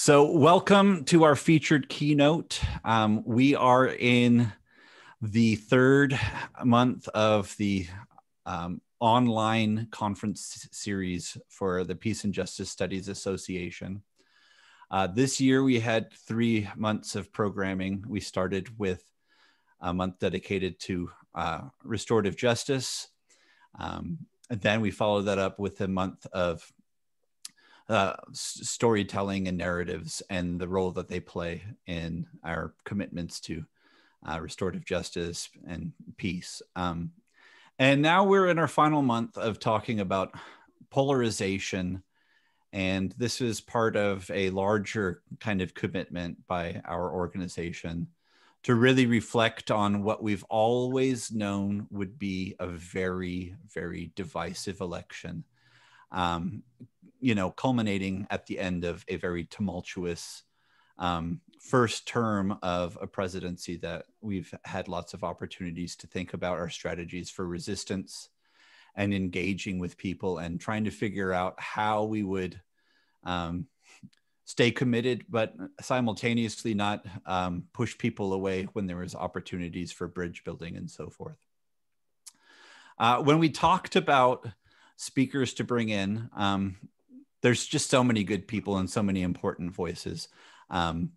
So, welcome to our featured keynote. Um, we are in the third month of the um, online conference series for the Peace and Justice Studies Association. Uh, this year, we had three months of programming. We started with a month dedicated to uh, restorative justice. Um, then we followed that up with a month of uh, storytelling and narratives and the role that they play in our commitments to uh, restorative justice and peace. Um, and now we're in our final month of talking about polarization. And this is part of a larger kind of commitment by our organization to really reflect on what we've always known would be a very, very divisive election. Um, you know, culminating at the end of a very tumultuous um, first term of a presidency that we've had lots of opportunities to think about our strategies for resistance and engaging with people and trying to figure out how we would um, stay committed, but simultaneously not um, push people away when there was opportunities for bridge building and so forth. Uh, when we talked about speakers to bring in, um, there's just so many good people and so many important voices. Um,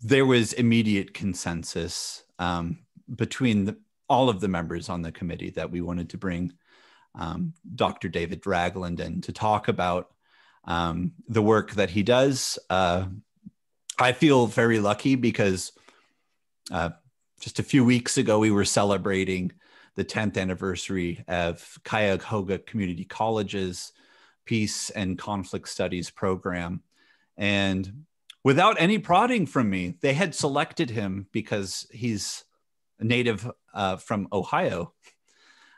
there was immediate consensus um, between the, all of the members on the committee that we wanted to bring um, Dr. David Ragland in to talk about um, the work that he does. Uh, I feel very lucky because uh, just a few weeks ago we were celebrating the 10th anniversary of Cuyahoga Community College's peace and conflict studies program. And without any prodding from me, they had selected him because he's a native uh, from Ohio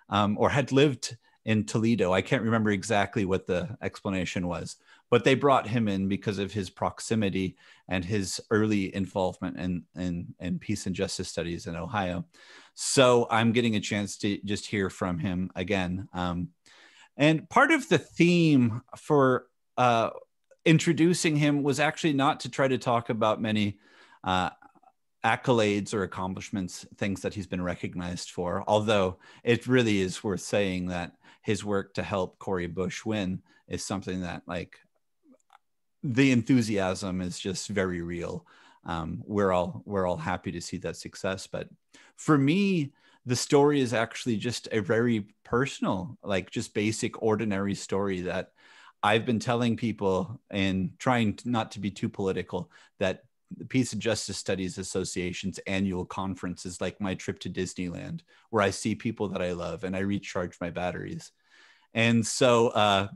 um, or had lived in Toledo. I can't remember exactly what the explanation was, but they brought him in because of his proximity and his early involvement in, in, in peace and justice studies in Ohio. So I'm getting a chance to just hear from him again. Um, and part of the theme for uh, introducing him was actually not to try to talk about many uh, accolades or accomplishments, things that he's been recognized for, although it really is worth saying that his work to help Cori Bush win is something that, like, the enthusiasm is just very real. Um, we're all we're all happy to see that success, but for me, the story is actually just a very personal, like just basic, ordinary story that I've been telling people and trying not to be too political that the Peace and Justice Studies Association's annual conference is like my trip to Disneyland, where I see people that I love and I recharge my batteries. And so uh,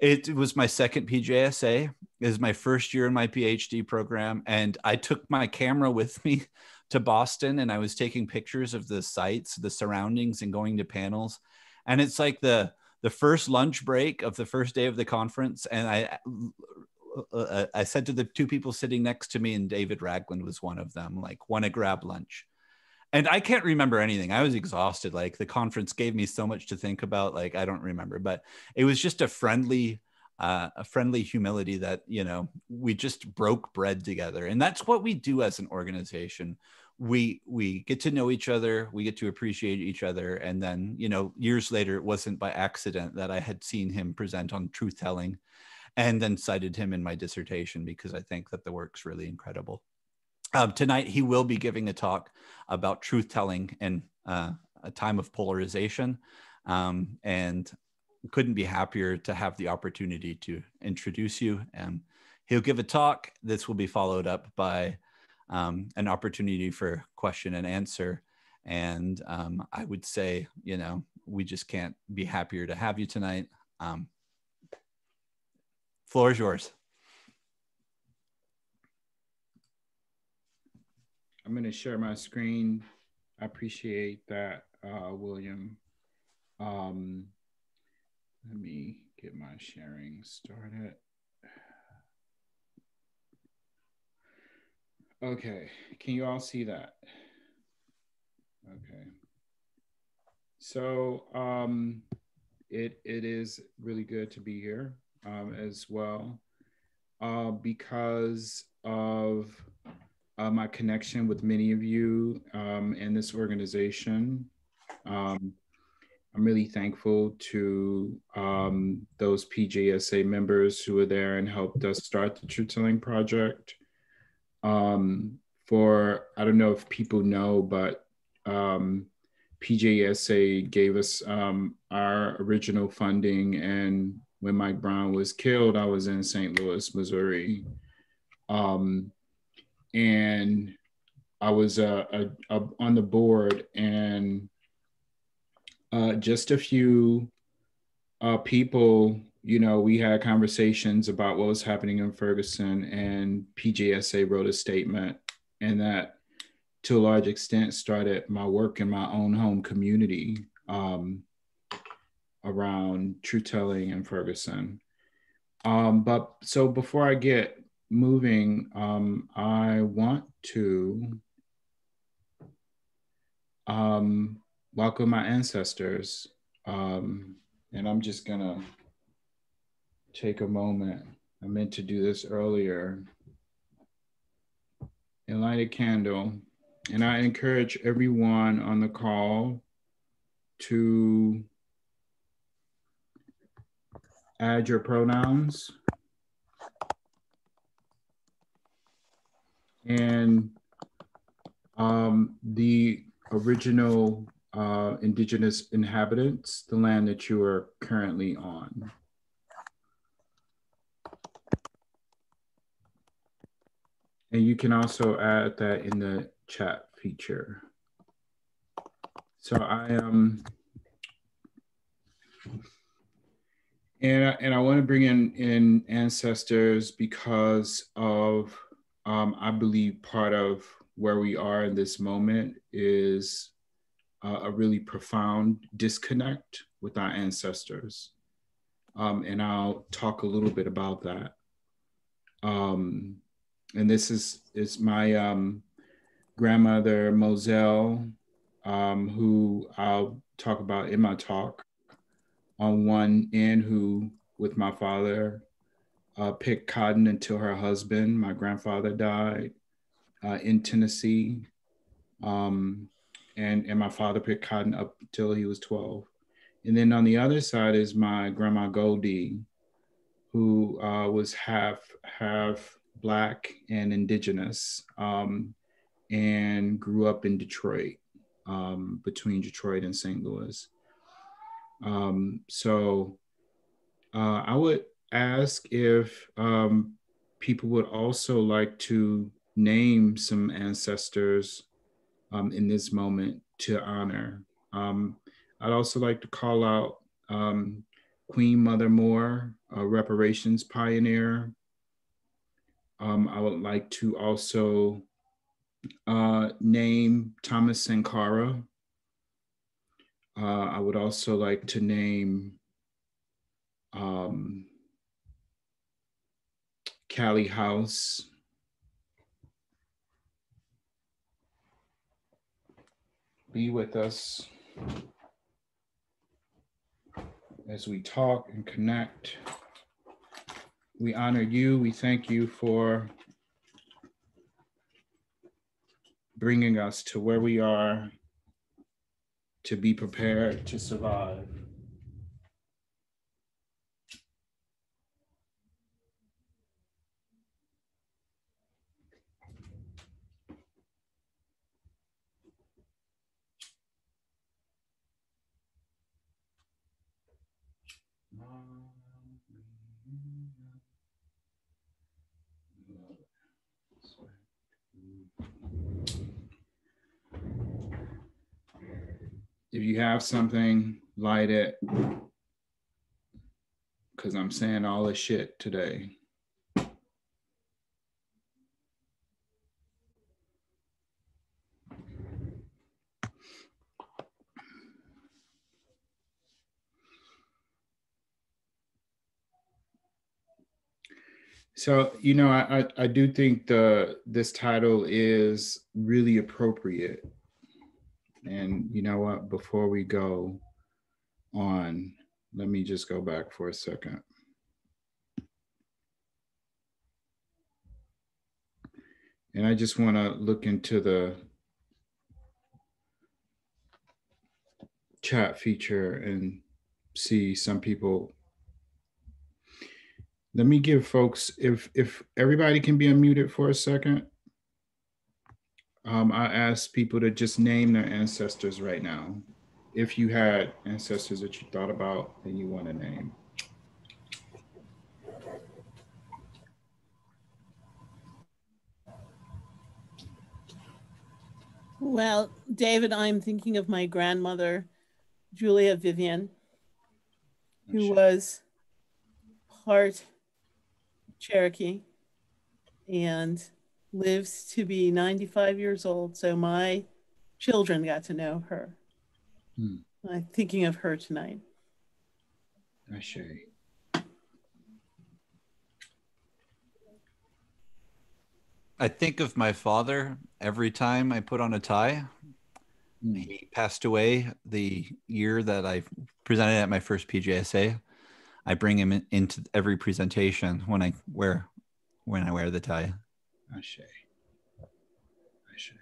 it was my second PJSA. It was my first year in my PhD program, and I took my camera with me to Boston and I was taking pictures of the sites, the surroundings, and going to panels. And it's like the the first lunch break of the first day of the conference, and I I said to the two people sitting next to me, and David Ragland was one of them, like, want to grab lunch. And I can't remember anything. I was exhausted. Like the conference gave me so much to think about. Like I don't remember, but it was just a friendly, uh, a friendly humility that you know we just broke bread together, and that's what we do as an organization we we get to know each other we get to appreciate each other and then you know years later it wasn't by accident that i had seen him present on truth telling and then cited him in my dissertation because i think that the work's really incredible um, tonight he will be giving a talk about truth telling in uh, a time of polarization um, and couldn't be happier to have the opportunity to introduce you and he'll give a talk this will be followed up by um, an opportunity for question and answer. And um, I would say, you know, we just can't be happier to have you tonight. Um, floor is yours. I'm going to share my screen. I appreciate that, uh, William. Um, let me get my sharing started. Okay, can you all see that? Okay. So um, it, it is really good to be here um, as well. uh, because of uh, my connection with many of you um, in this organization. Um, I'm really thankful to um, those PJSA members who were there and helped us start the Truth Telling Project. Um, for, I don't know if people know, but um, PJSA gave us um, our original funding. And when Mike Brown was killed, I was in St. Louis, Missouri. Um, and I was uh, a, a, on the board, and uh, just a few uh, people, you know, we had conversations about what was happening in Ferguson, and PJSA wrote a statement, and that to a large extent started my work in my own home community um, around truth telling in Ferguson. Um, but so before I get moving, um, I want to um, welcome my ancestors. Um, and I'm just gonna take a moment. I meant to do this earlier and light a candle. And I encourage everyone on the call to add your pronouns. And um, the original uh, indigenous inhabitants, the land that you are currently on. And you can also add that in the chat feature. So I am, um, and I, and I want to bring in in ancestors because of um, I believe part of where we are in this moment is uh, a really profound disconnect with our ancestors. Um, and I'll talk a little bit about that. Um, and this is, is my um, grandmother, Moselle, um, who I'll talk about in my talk, on one end, who, with my father, uh, picked cotton until her husband, my grandfather, died uh, in Tennessee. Um, and, and my father picked cotton up until he was 12. And then on the other side is my grandma Goldie, who uh, was half half black and indigenous, um, and grew up in Detroit, um, between Detroit and St. Louis. Um, so uh, I would ask if um, people would also like to name some ancestors um, in this moment to honor. Um, I'd also like to call out um, Queen Mother Moore, a reparations pioneer. Um, I would like to also uh, name Thomas Sankara. Uh, I would also like to name um, Callie House. be with us as we talk and connect. We honor you. We thank you for bringing us to where we are to be prepared to survive. If you have something, light it. Because I'm saying all this shit today. So you know, I, I, I do think the this title is really appropriate. And you know what? Before we go on, let me just go back for a second. and I just want to look into the chat feature and see some people. Let me give folks, if if everybody can be unmuted for a second. Um, I ask people to just name their ancestors right now. If you had ancestors that you thought about and you want to name. Well, David, I'm thinking of my grandmother, Julia Vivian, who was part Cherokee and lives to be 95 years old. So my children got to know her. Hmm. I'm thinking of her tonight. Ashe. I think of my father every time I put on a tie. Mm. He passed away the year that I presented at my first PJSA. I bring him in, into every presentation when I wear when I wear the tie. Ashe. Ashe.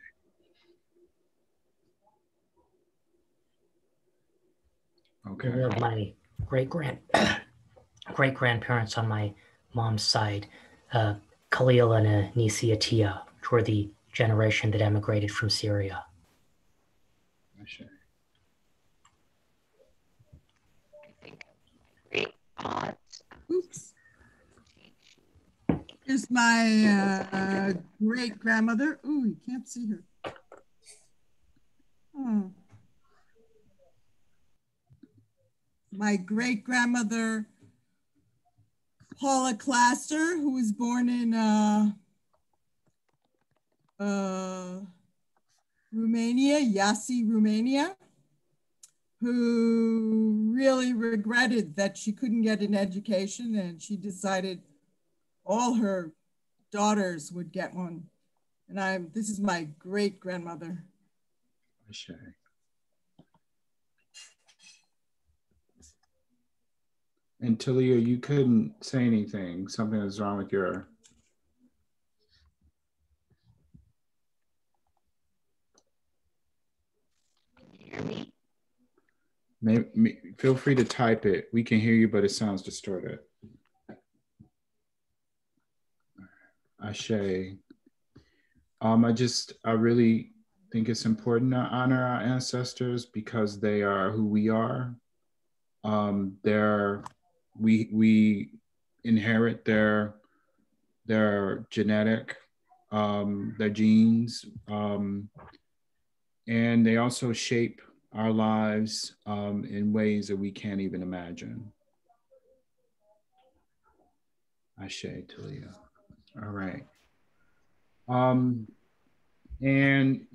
Okay. One of my great grand great grandparents on my mom's side, uh, Khalil and Anisia Tia, which were the generation that emigrated from Syria. Oops. Here's my uh, great grandmother. Ooh, you can't see her. Oh. My great grandmother, Paula Claster, who was born in uh, uh, Romania, Iasi, Romania, who really regretted that she couldn't get an education and she decided all her daughters would get one. And I'm, this is my great grandmother. Sure. And Talia, you couldn't say anything. Something was wrong with your. Maybe, feel free to type it. We can hear you, but it sounds distorted. Ashe. Um, I just, I really think it's important to honor our ancestors because they are who we are. Um, they're we we inherit their their genetic um, their genes um, and they also shape our lives um, in ways that we can't even imagine. Ashe Talia. All right. Um, and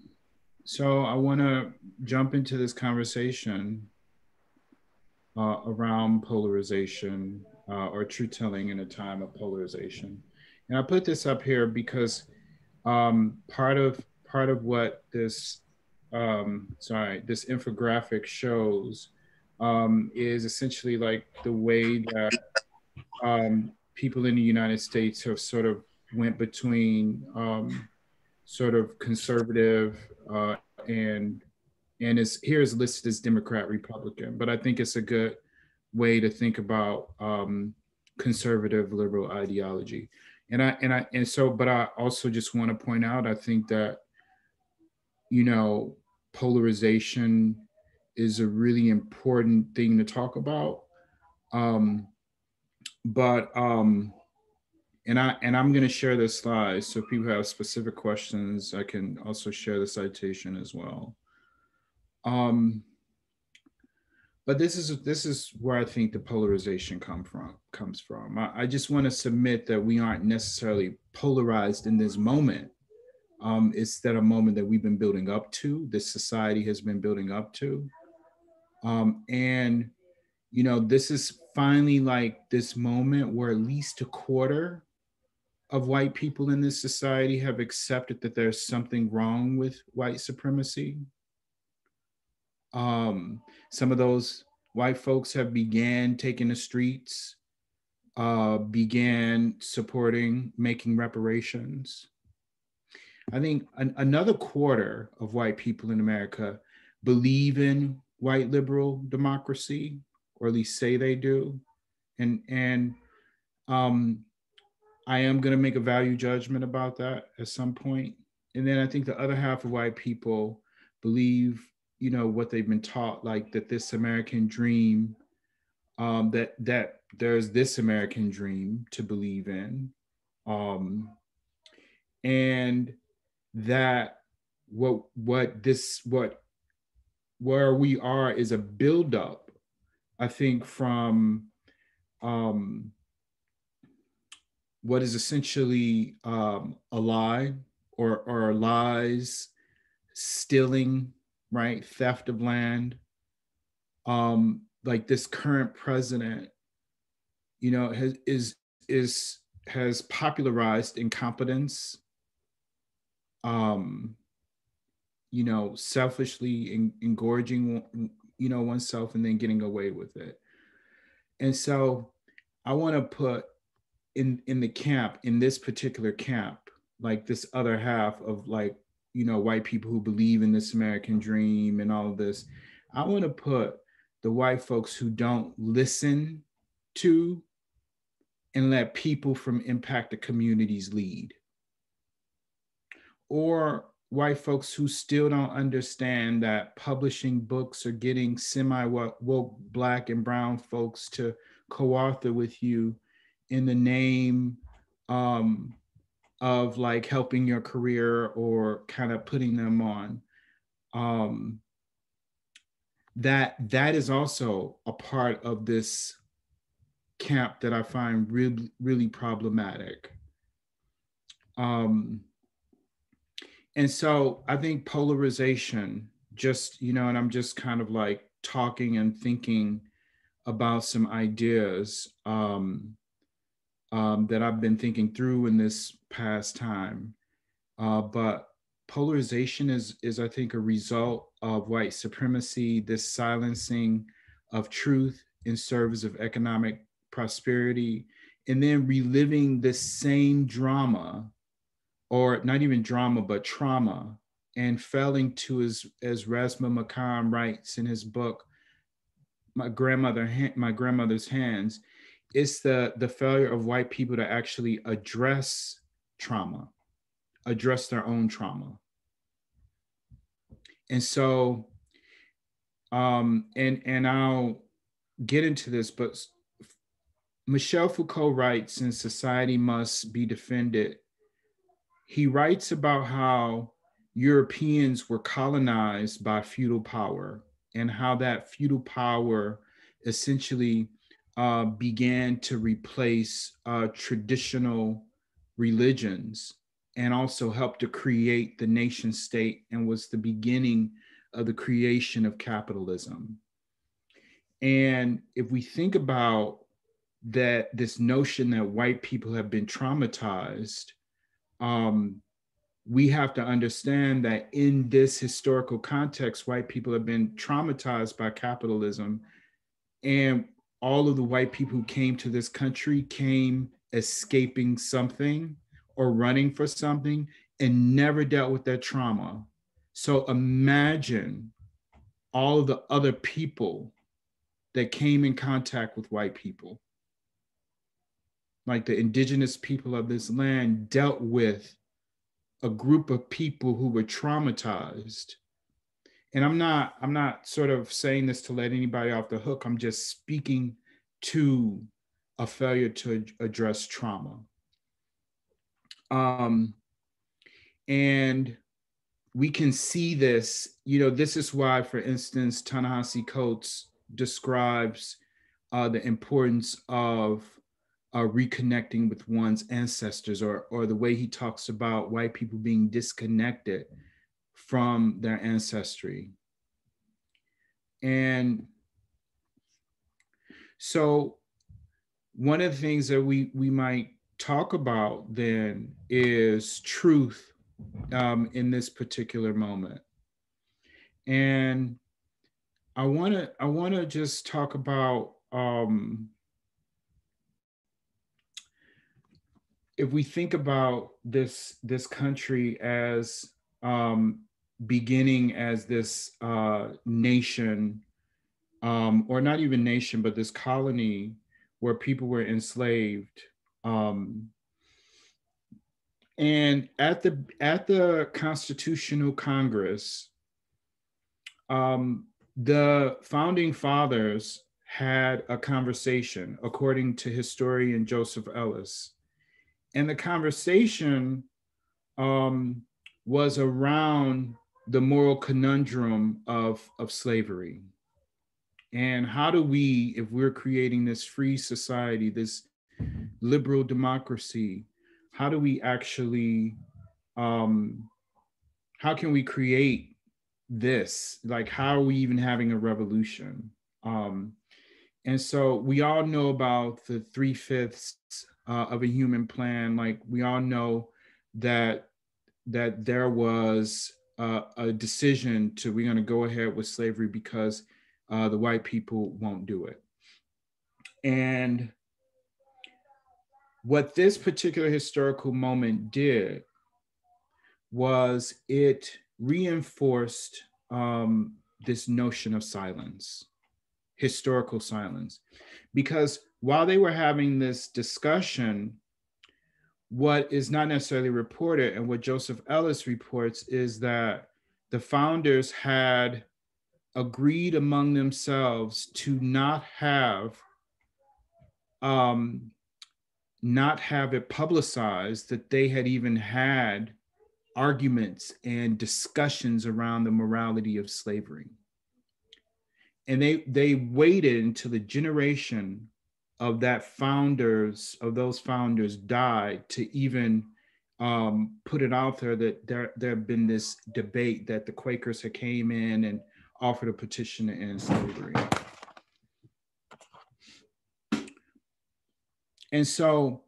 so I want to jump into this conversation uh, around polarization uh, or truth telling in a time of polarization. And I put this up here because um, part of part of what this um, sorry this infographic shows um, is essentially like the way that um, people in the United States have sort of went between um, sort of conservative uh, and and is here is listed as Democrat Republican, but I think it's a good way to think about um, conservative liberal ideology. And I and I and so, but I also just want to point out, I think that you know polarization is a really important thing to talk about. Um, but um, and I and I'm going to share this slide. So people have specific questions, I can also share the citation as well. Um, but this is this is where I think the polarization come from comes from. I, I just want to submit that we aren't necessarily polarized in this moment. Um, it's that a moment that we've been building up to. This society has been building up to, um, and you know this is finally like this moment where at least a quarter of white people in this society have accepted that there's something wrong with white supremacy um, some of those white folks have began taking the streets, uh, began supporting making reparations. I think an, another quarter of white people in America believe in white liberal democracy, or at least say they do. And and um, I am going to make a value judgment about that at some point. And then I think the other half of white people believe, you know, what they've been taught, like that this American dream, um, that that there's this American dream to believe in, um, and that what what this what where we are is a buildup, I think, from um, what is essentially um, a lie or, or lies, stealing, right, theft of land. Um, like this current president, you know, has is is has popularized incompetence, um, you know, selfishly en- engorging, you know, oneself and then getting away with it. And so I want to put in in the camp, in this particular camp, like this other half of like, you know, white people who believe in this American dream and all of this. I want to put the white folks who don't listen to and let people from impacted communities lead. Or white folks who still don't understand that publishing books or getting semi woke black and brown folks to co-author with you in the name um, of like helping your career or kind of putting them on. Um, that that is also a part of this camp that i find really really problematic. Um, and so I think polarization, just, you know, and I'm just kind of like talking and thinking about some ideas um, um, that I've been thinking through in this past time. Uh, but polarization is, is, I think, a result of white supremacy, this silencing of truth in service of economic prosperity, and then reliving this same drama or not even drama, but trauma, and failing to, as, as Resmaa Menakem writes in his book, my grandmother, my grandmother's hands, it's the, the failure of white people to actually address trauma, address their own trauma. And so, um, and, and I'll get into this, but Michel Foucault writes, and society must be defended he writes about how Europeans were colonized by feudal power and how that feudal power essentially uh, began to replace uh, traditional religions and also helped to create the nation state and was the beginning of the creation of capitalism. And if we think about that, this notion that white people have been traumatized um, we have to understand that in this historical context, white people have been traumatized by capitalism. And all of the white people who came to this country came escaping something or running for something and never dealt with that trauma. So imagine all of the other people that came in contact with white people like the indigenous people of this land dealt with a group of people who were traumatized and i'm not i'm not sort of saying this to let anybody off the hook. I'm just speaking to a failure to address trauma. Um and we can see this you know this is why for instance ta-nehisi coates describes uh, the importance of uh, reconnecting with one's ancestors, or, or the way he talks about white people being disconnected from their ancestry. And so, one of the things that we, we might talk about then is truth um, in this particular moment. And I want to I want to just talk about um, if we think about this this country as um, beginning as this uh, nation, um, or not even nation, but this colony where people were enslaved. Um, and at the at the Constitutional Congress, um, the founding fathers had a conversation, according to historian Joseph Ellis, and the conversation um, was around the moral conundrum of, of slavery. And how do we, if we're creating this free society, this liberal democracy, how do we actually, um, how can we create this? Like, how are we even having a revolution? Um, and so we all know about the three fifths uh, of a human plan. Like we all know that that there was uh, a decision to we're going to go ahead with slavery because uh, the white people won't do it. And what this particular historical moment did was it reinforced um, this notion of silence, historical silence, because while they were having this discussion, what is not necessarily reported and what Joseph Ellis reports is that the founders had agreed among themselves to not have um, not have it publicized that they had even had arguments and discussions around the morality of slavery. And they they waited until the generation of that founders of those founders died to even um, put it out there that there there have been this debate that the Quakers had came in and offered a petition to end slavery. And so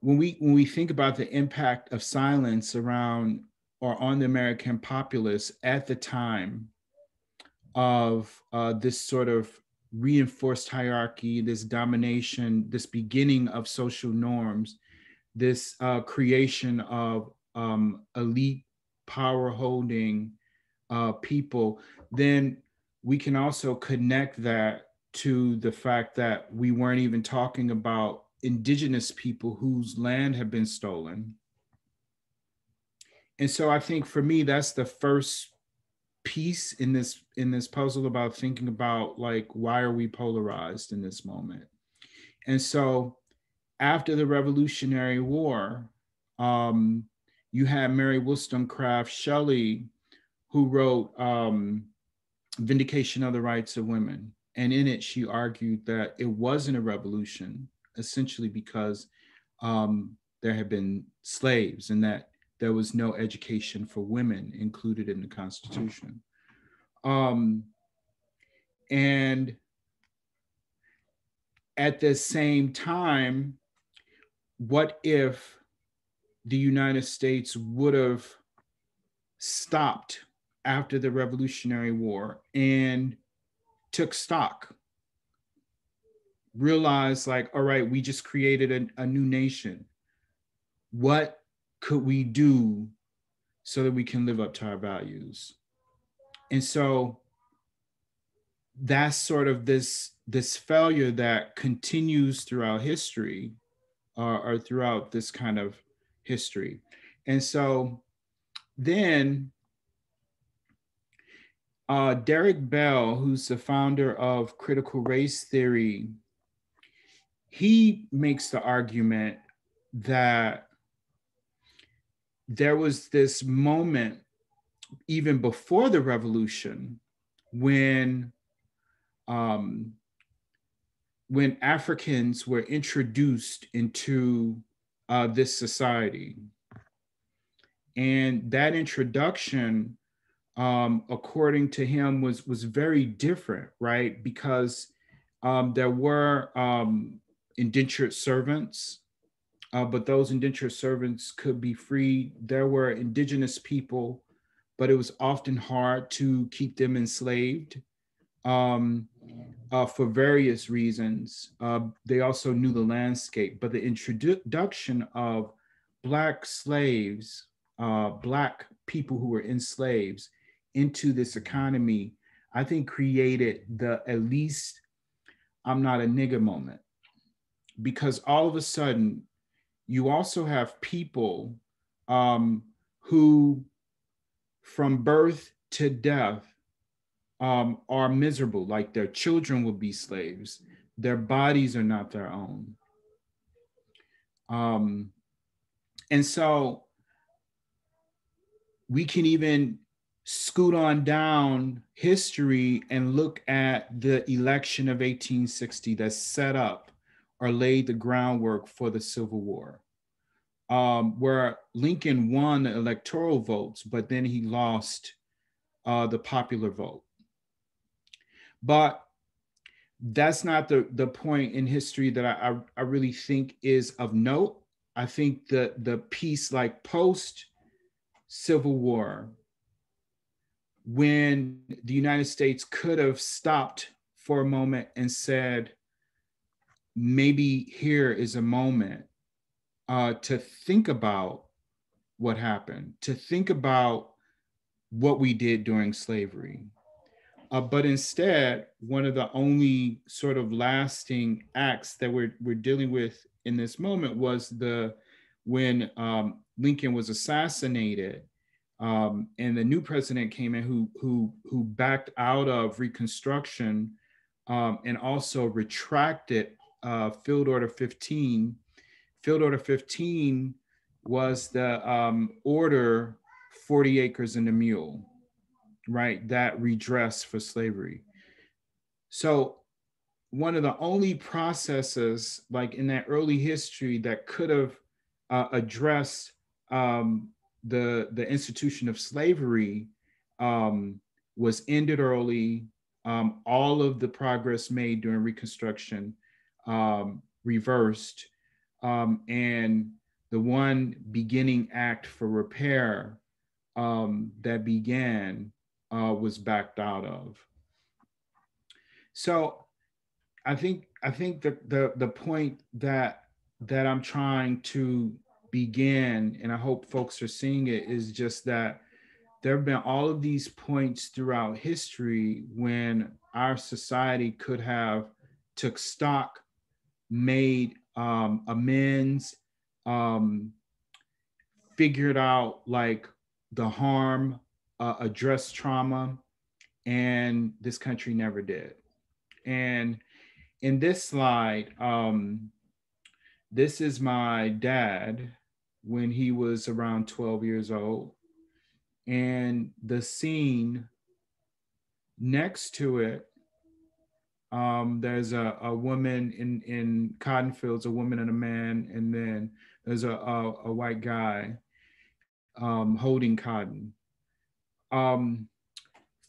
when we when we think about the impact of silence around or on the American populace at the time of uh, this sort of reinforced hierarchy, this domination, this beginning of social norms, this uh, creation of um, elite power holding uh, people, then we can also connect that to the fact that we weren't even talking about indigenous people whose land had been stolen. And so I think for me, that's the first piece in this in this puzzle about thinking about like why are we polarized in this moment? And so after the revolutionary war um, you had mary wollstonecraft shelley who wrote um, vindication of the rights of women. And in it she argued that it wasn't a revolution essentially because um, there had been slaves and that there was no education for women included in the Constitution. Um, and at the same time, what if the United States would have stopped after the Revolutionary War and took stock? Realized, like, all right, we just created a, a new nation. What could we do so that we can live up to our values? And so that's sort of this this failure that continues throughout history uh, or throughout this kind of history. And so then uh, Derek Bell, who's the founder of critical race theory, he makes the argument that there was this moment even before the revolution when um, when Africans were introduced into uh, this society. And that introduction, um, according to him, was, was very different, right? Because um, there were um, indentured servants uh, but those indentured servants could be freed. There were indigenous people, but it was often hard to keep them enslaved um, uh, for various reasons. Uh, they also knew the landscape, but the introduction of Black slaves, uh, Black people who were enslaved into this economy, I think created the at least I'm not a nigger moment. Because all of a sudden, you also have people um, who, from birth to death, um, are miserable, like their children will be slaves, their bodies are not their own. Um, and so we can even scoot on down history and look at the election of 1860 that set up or laid the groundwork for the Civil War, um, where Lincoln won electoral votes, but then he lost uh, the popular vote. But that's not the, the point in history that I, I, I really think is of note. I think that the piece like post Civil War, when the United States could have stopped for a moment and said, maybe here is a moment uh, to think about what happened, to think about what we did during slavery. Uh, but instead, one of the only sort of lasting acts that we're, we're dealing with in this moment was the when um, Lincoln was assassinated um, and the new president came in who who who backed out of Reconstruction um, and also retracted uh, Field Order 15. Field Order 15 was the um, order 40 acres and a mule, right? That redress for slavery. So one of the only processes like in that early history that could have uh, addressed um, the the institution of slavery um, was ended early. Um, all of the progress made during Reconstruction um, reversed, um, and the one beginning act for repair um, that began uh, was backed out of. So, I think I think the the the point that that I'm trying to begin, and I hope folks are seeing it, is just that there have been all of these points throughout history when our society could have took stock, made um, amends, um, figured out like the harm, uh, addressed trauma, and this country never did. And in this slide, um, this is my dad when he was around 12 years old. And the scene next to it, um, there's a, a woman in, in cotton fields, a woman and a man, and then there's a, a, a white guy um, holding cotton. Um,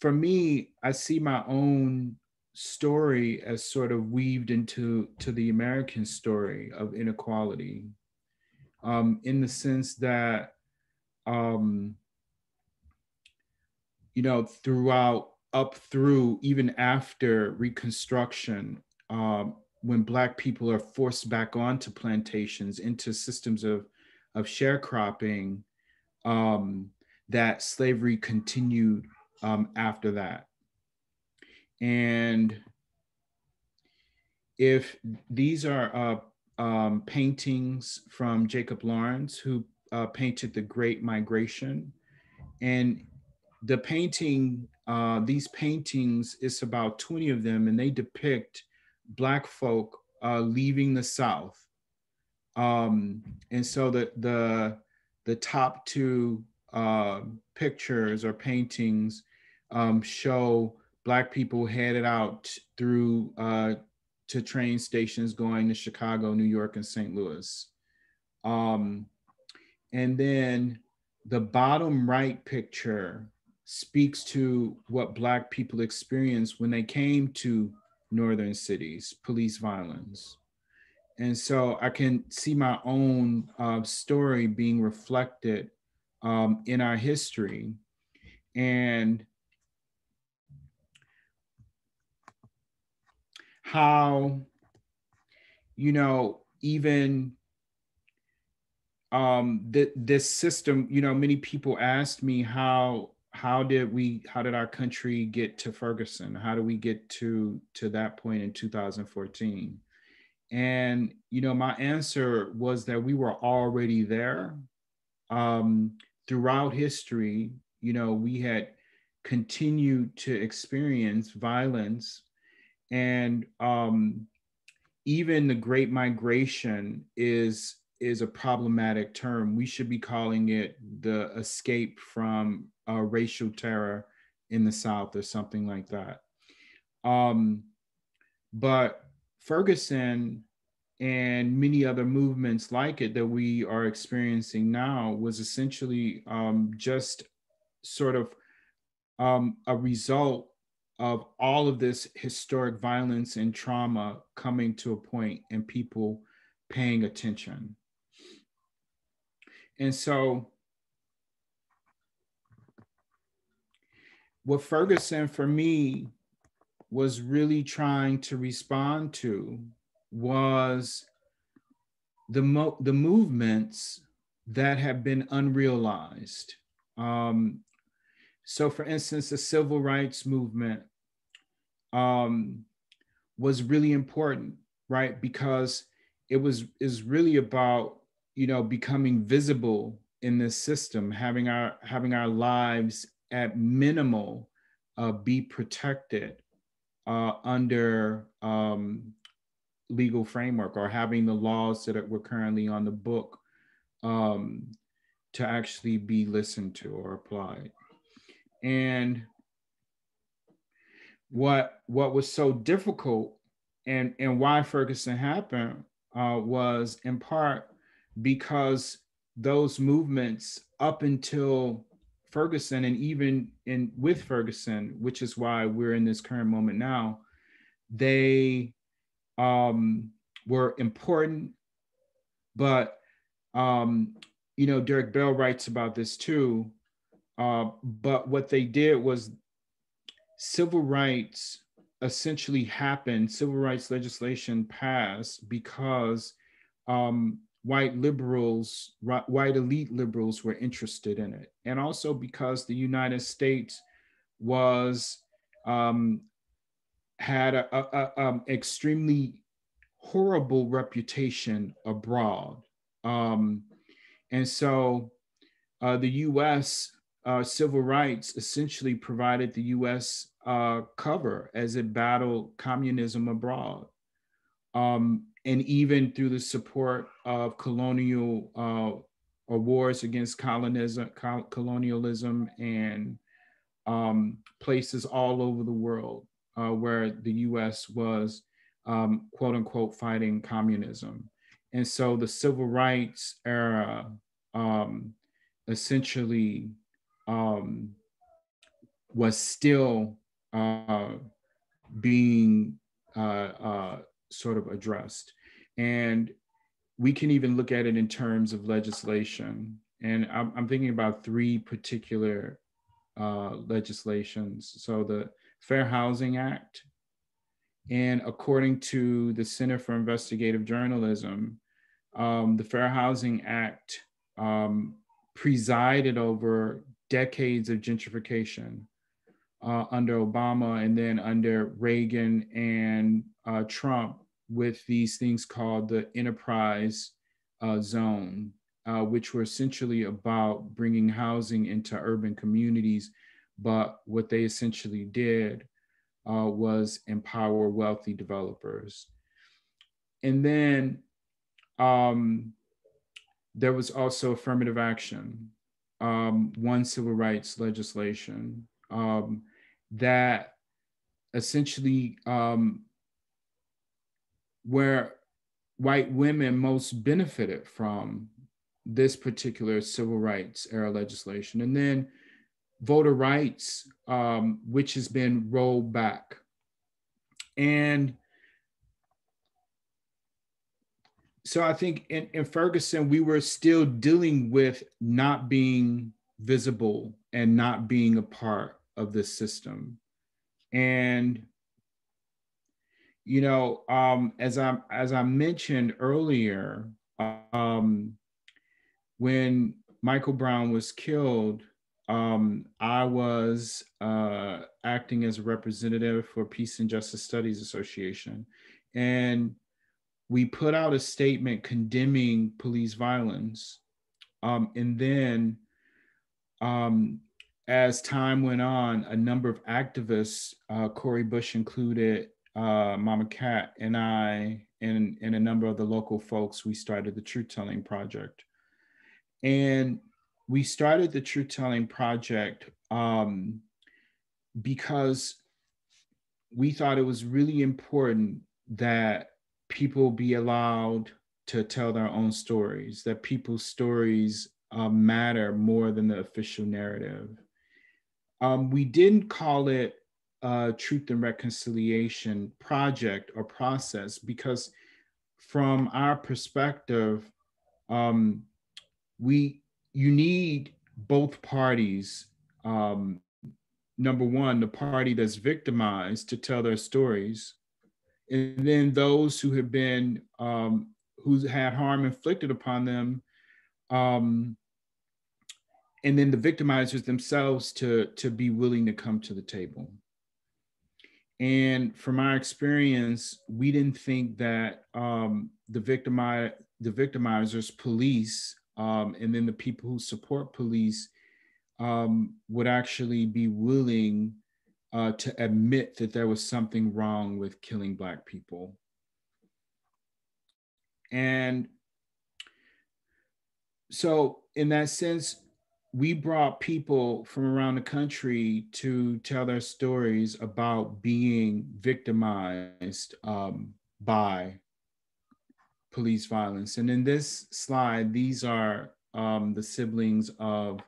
for me, I see my own story as sort of weaved into to the American story of inequality, um, in the sense that, um, you know, throughout, up through, even after Reconstruction, um, when Black people are forced back onto plantations, into systems of, of sharecropping, um, that slavery continued um, after that. And if these are uh, um, paintings from Jacob Lawrence, who uh, painted The Great Migration, and the painting, uh, these paintings, it's about 20 of them, and they depict Black folk uh, leaving the South. Um, and so the, the, the top two uh, pictures or paintings um, show Black people headed out through uh, to train stations going to Chicago, New York, and St. Louis. Um, and then the bottom right picture speaks to what Black people experienced when they came to northern cities, police violence. And so I can see my own uh, story being reflected um, in our history. And how, you know, even um th- this system, you know, many people asked me how how did we how did our country get to Ferguson? How do we get to to that point in 2014? And you know, my answer was that we were already there. Um, throughout history, you know, we had continued to experience violence, and um, even the Great Migration is is a problematic term. We should be calling it the escape from uh, racial terror in the South or something like that. Um, but Ferguson and many other movements like it that we are experiencing now was essentially um, just sort of um, a result of all of this historic violence and trauma coming to a point and people paying attention. And so, what Ferguson for me was really trying to respond to was the mo- the movements that have been unrealized. Um, so, for instance, the civil rights movement um, was really important, right? Because it was is really about you know becoming visible in this system, having our having our lives at minimal uh, be protected uh, under um, legal framework or having the laws that were currently on the book um, to actually be listened to or applied. And what what was so difficult and and why Ferguson happened uh, was in part because those movements up until Ferguson and even in with Ferguson, which is why we're in this current moment now, they um, were important, but um, you know, Derek Bell writes about this too. Uh, but what they did was civil rights essentially happened, civil rights legislation passed because um, white liberals, white elite liberals were interested in it. And also because the United States was um, had a, a, a um, extremely horrible reputation abroad. Um, and so uh, the US uh, civil rights essentially provided the US uh, cover as it battled communism abroad. Um, and even through the support of colonial uh, wars against colonism, colonialism and um, places all over the world uh, where the US was um, quote unquote fighting communism. And so the civil rights era um, essentially um, was still uh, being uh, uh, sort of addressed. And we can even look at it in terms of legislation. And I'm, I'm thinking about three particular uh, legislations. So the Fair Housing Act. And according to the Center for Investigative Journalism, um, the Fair Housing Act um, presided over decades of gentrification uh, under Obama and then under Reagan and uh, Trump with these things called the enterprise uh, zone, uh, which were essentially about bringing housing into urban communities but what they essentially did uh, was empower wealthy developers. And then um, there was also affirmative action, um, one civil rights legislation um, that essentially um, where white women most benefited from this particular civil rights era legislation. And then voter rights, um, which has been rolled back. And so I think in, in Ferguson, we were still dealing with not being visible and not being a part of the system. And, you know, um, as I as I mentioned earlier, um, when Michael Brown was killed, um, I was uh, acting as a representative for Peace and Justice Studies Association, and we put out a statement condemning police violence, um, and then um, as time went on, a number of activists, uh, Cori Bush included, uh, Mama Cat, and I, and, and a number of the local folks, we started the Truth Telling Project. And we started the Truth Telling Project um, because we thought it was really important that people be allowed to tell their own stories, that people's stories uh, matter more than the official narrative. Um, we didn't call it a Truth and Reconciliation project or process because, from our perspective, um, we you need both parties. Um, number one, the party that's victimized to tell their stories, and then those who have been um, who's had harm inflicted upon them um, and then the victimizers themselves to to be willing to come to the table and from our experience we didn't think that um, the victimi- the victimizers police um, and then the people who support police um, would actually be willing uh, to admit that there was something wrong with killing black people. And so in that sense we brought people from around the country to tell their stories about being victimized um, by police violence. And in this slide, these are um, the siblings of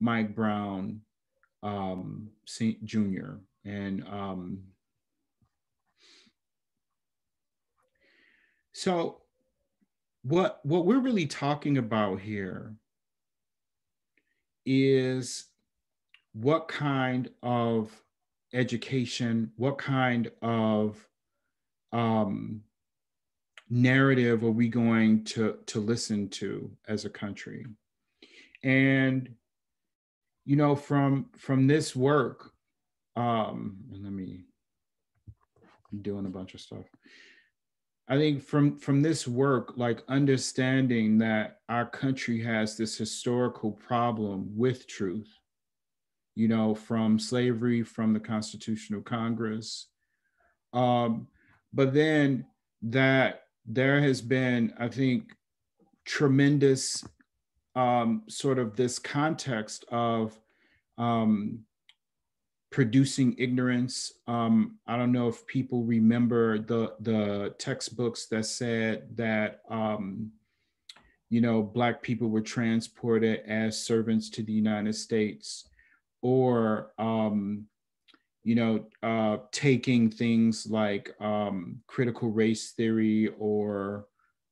Mike Brown um, Jr. And um, so what what we're really talking about here is what kind of education, what kind of um, narrative are we going to, to listen to as a country? And, you know, from, from this work, um, let me, I'm doing a bunch of stuff. I think from from this work, like understanding that our country has this historical problem with truth, you know, from slavery, from the Constitutional Congress, um, but then that there has been, I think, tremendous um, sort of this context of um, producing ignorance. Um, I don't know if people remember the the textbooks that said that um, you know black people were transported as servants to the United States, or um, you know uh, taking things like um, critical race theory or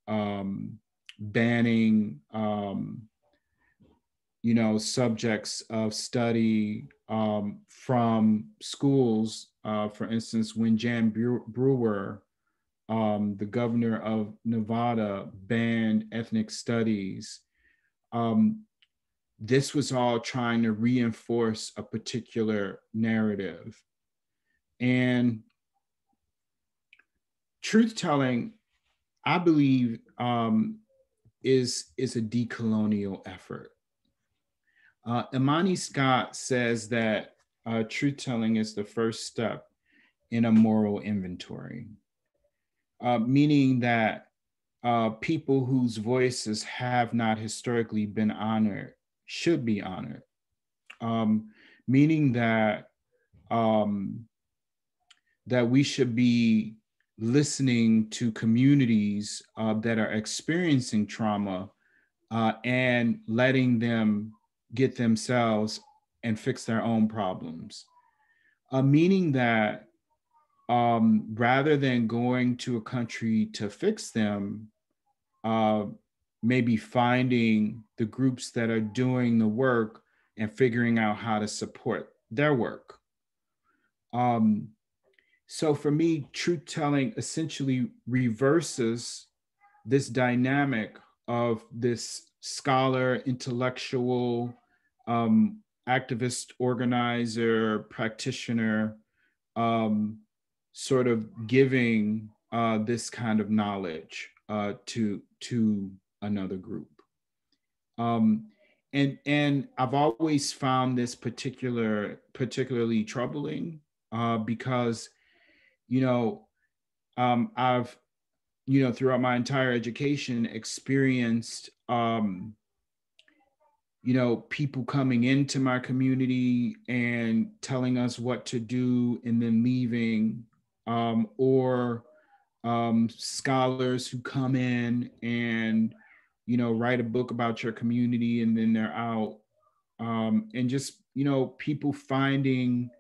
um, banning um, you know subjects of study um, from schools. Uh, for instance, when Jan Brewer, um, the governor of Nevada, banned ethnic studies, um, this was all trying to reinforce a particular narrative. And truth telling, I believe, um, is, is a decolonial effort. Uh, Imani Scott says that uh, truth telling is the first step in a moral inventory, uh, meaning that uh, people whose voices have not historically been honored should be honored, um, meaning that um, that we should be listening to communities uh, that are experiencing trauma uh, and letting them get themselves and fix their own problems. Uh, meaning that um, rather than going to a country to fix them, uh, maybe finding the groups that are doing the work and figuring out how to support their work. Um, so for me, truth telling essentially reverses this dynamic of this scholar, intellectual, um, activist, organizer, practitioner, um, sort of giving uh, this kind of knowledge uh, to to another group. Um, and and I've always found this particular particularly troubling uh, because, you know, um, I've you know throughout my entire education experienced um, you know people coming into my community and telling us what to do and then leaving um, or um, scholars who come in and you know write a book about your community and then they're out. Um, and just you know people finding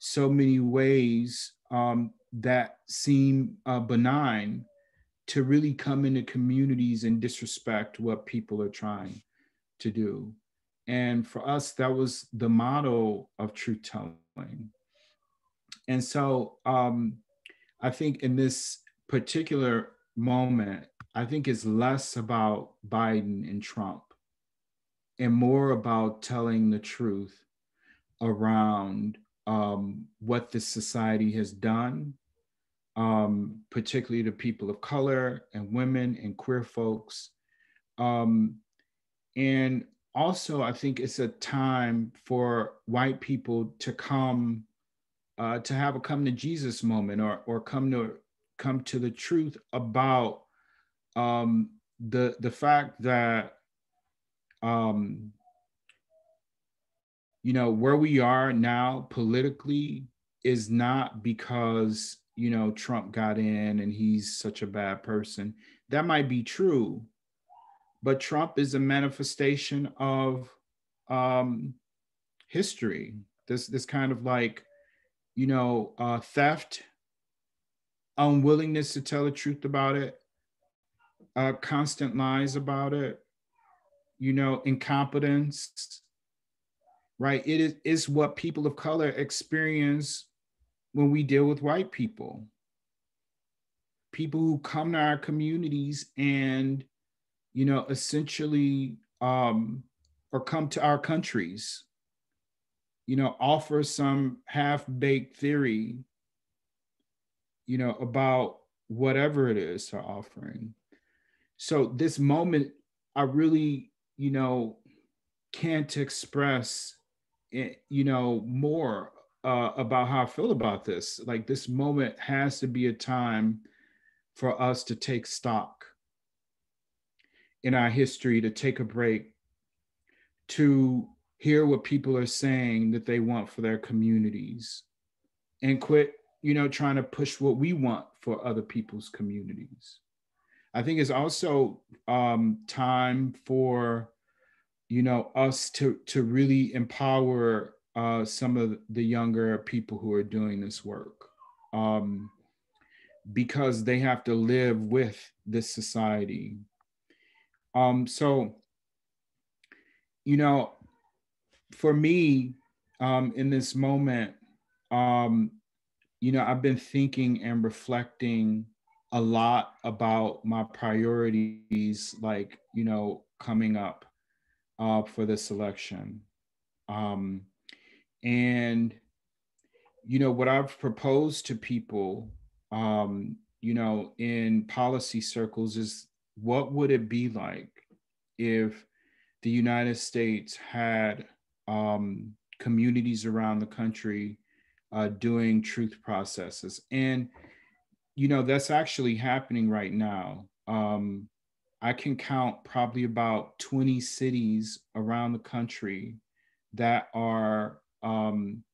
so many ways um, that seem uh, benign to really come into communities and disrespect what people are trying to do and for us that was the model of truth telling and so um, i think in this particular moment, I think it's less about Biden and Trump and more about telling the truth around um, what this society has done, um, particularly to people of color and women and queer folks. Um, and also, I think it's a time for white people to come, uh, to have a come to Jesus moment or, or come to come to the truth about um, the the fact that um, you know where we are now politically is not because you know Trump got in and he's such a bad person. That might be true, but Trump is a manifestation of um, history. This this kind of like you know uh, theft unwillingness to tell the truth about it, uh, constant lies about it, you know, incompetence, right? It is, is what people of color experience when we deal with white people. People who come to our communities and, you know, essentially, um, or come to our countries, you know, offer some half baked theory you know, about whatever it is they're offering. So this moment, I really, you know, can't express, you know, more uh, about how I feel about this. Like this moment has to be a time for us to take stock in our history, to take a break, to hear what people are saying that they want for their communities, and quit you know, trying to push what we want for other people's communities. I think it's also um, time for, you know, us to to really empower uh, some of the younger people who are doing this work, um, because they have to live with this society. Um, so, you know, for me, um, in this moment, um, you know, I've been thinking and reflecting a lot about my priorities, like, you know, coming up uh, for this election. Um, and, you know, what I've proposed to people, um, you know, in policy circles is what would it be like if the United States had um, communities around the country uh, doing truth processes. And, you know, that's actually happening right now. Um, I can count probably about 20 cities around the country that are um,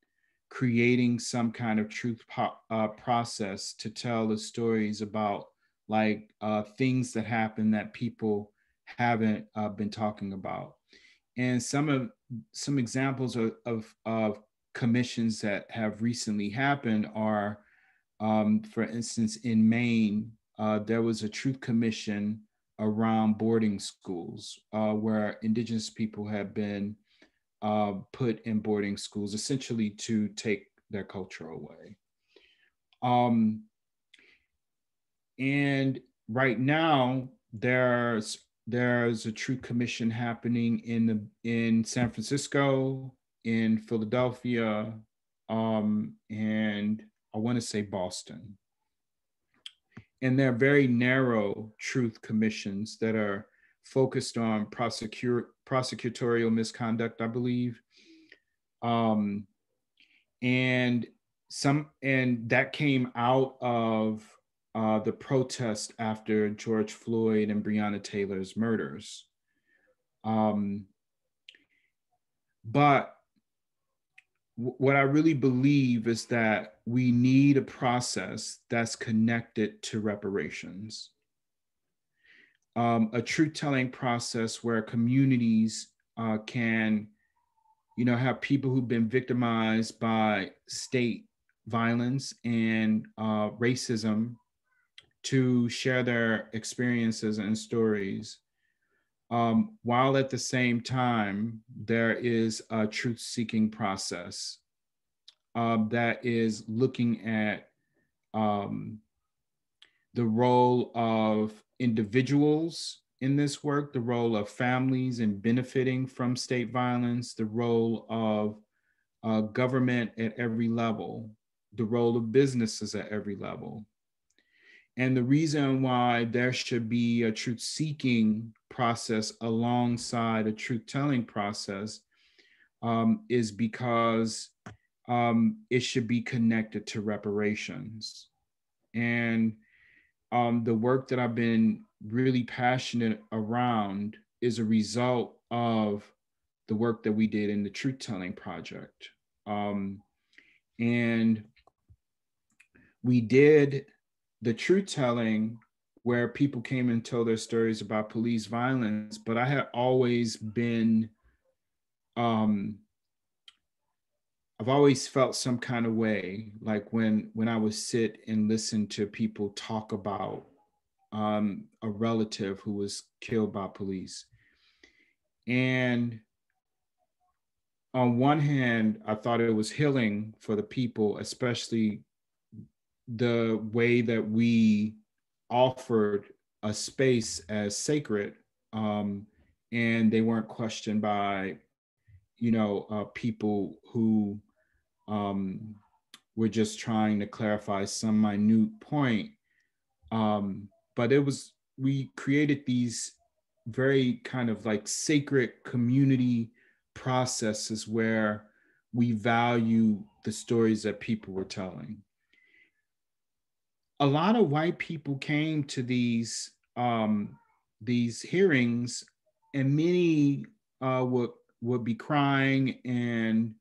creating some kind of truth po- uh, process to tell the stories about like uh, things that happen that people haven't uh, been talking about. And some of some examples of, of, of commissions that have recently happened are, um, for instance, in Maine, uh, there was a truth commission around boarding schools uh, where indigenous people have been uh, put in boarding schools essentially to take their culture away. Um, and right now, there's there's a truth commission happening in the in San Francisco, in Philadelphia, um, and I want to say Boston. And they're very narrow truth commissions that are focused on prosecute, prosecutorial misconduct, I believe. Um, and some and that came out of uh, the protest after George Floyd and Breonna Taylor's murders. Um, but what I really believe is that we need a process that's connected to reparations. Um, a truth telling process where communities uh, can, you know, have people who've been victimized by state violence and uh, racism to share their experiences and stories, um, while at the same time, there is a truth seeking process um, that is looking at um, the role of individuals in this work, the role of families in benefiting from state violence, the role of uh, government at every level, the role of businesses at every level. And the reason why there should be a truth seeking process alongside a truth telling process um, is because um, it should be connected to reparations. And um, the work that I've been really passionate around is a result of the work that we did in the truth telling project. Um, and we did the truth telling where people came and told their stories about police violence, but I had always been, um, I've always felt some kind of way, like when when I would sit and listen to people talk about um, a relative who was killed by police, and on one hand, I thought it was healing for the people, especially the way that we offered a space as sacred um, and they weren't questioned by you know uh, people who um, were just trying to clarify some minute point. Um, but it was we created these very kind of like sacred community processes where we value the stories that people were telling a lot of white people came to these um, these hearings, and many uh, would would be crying and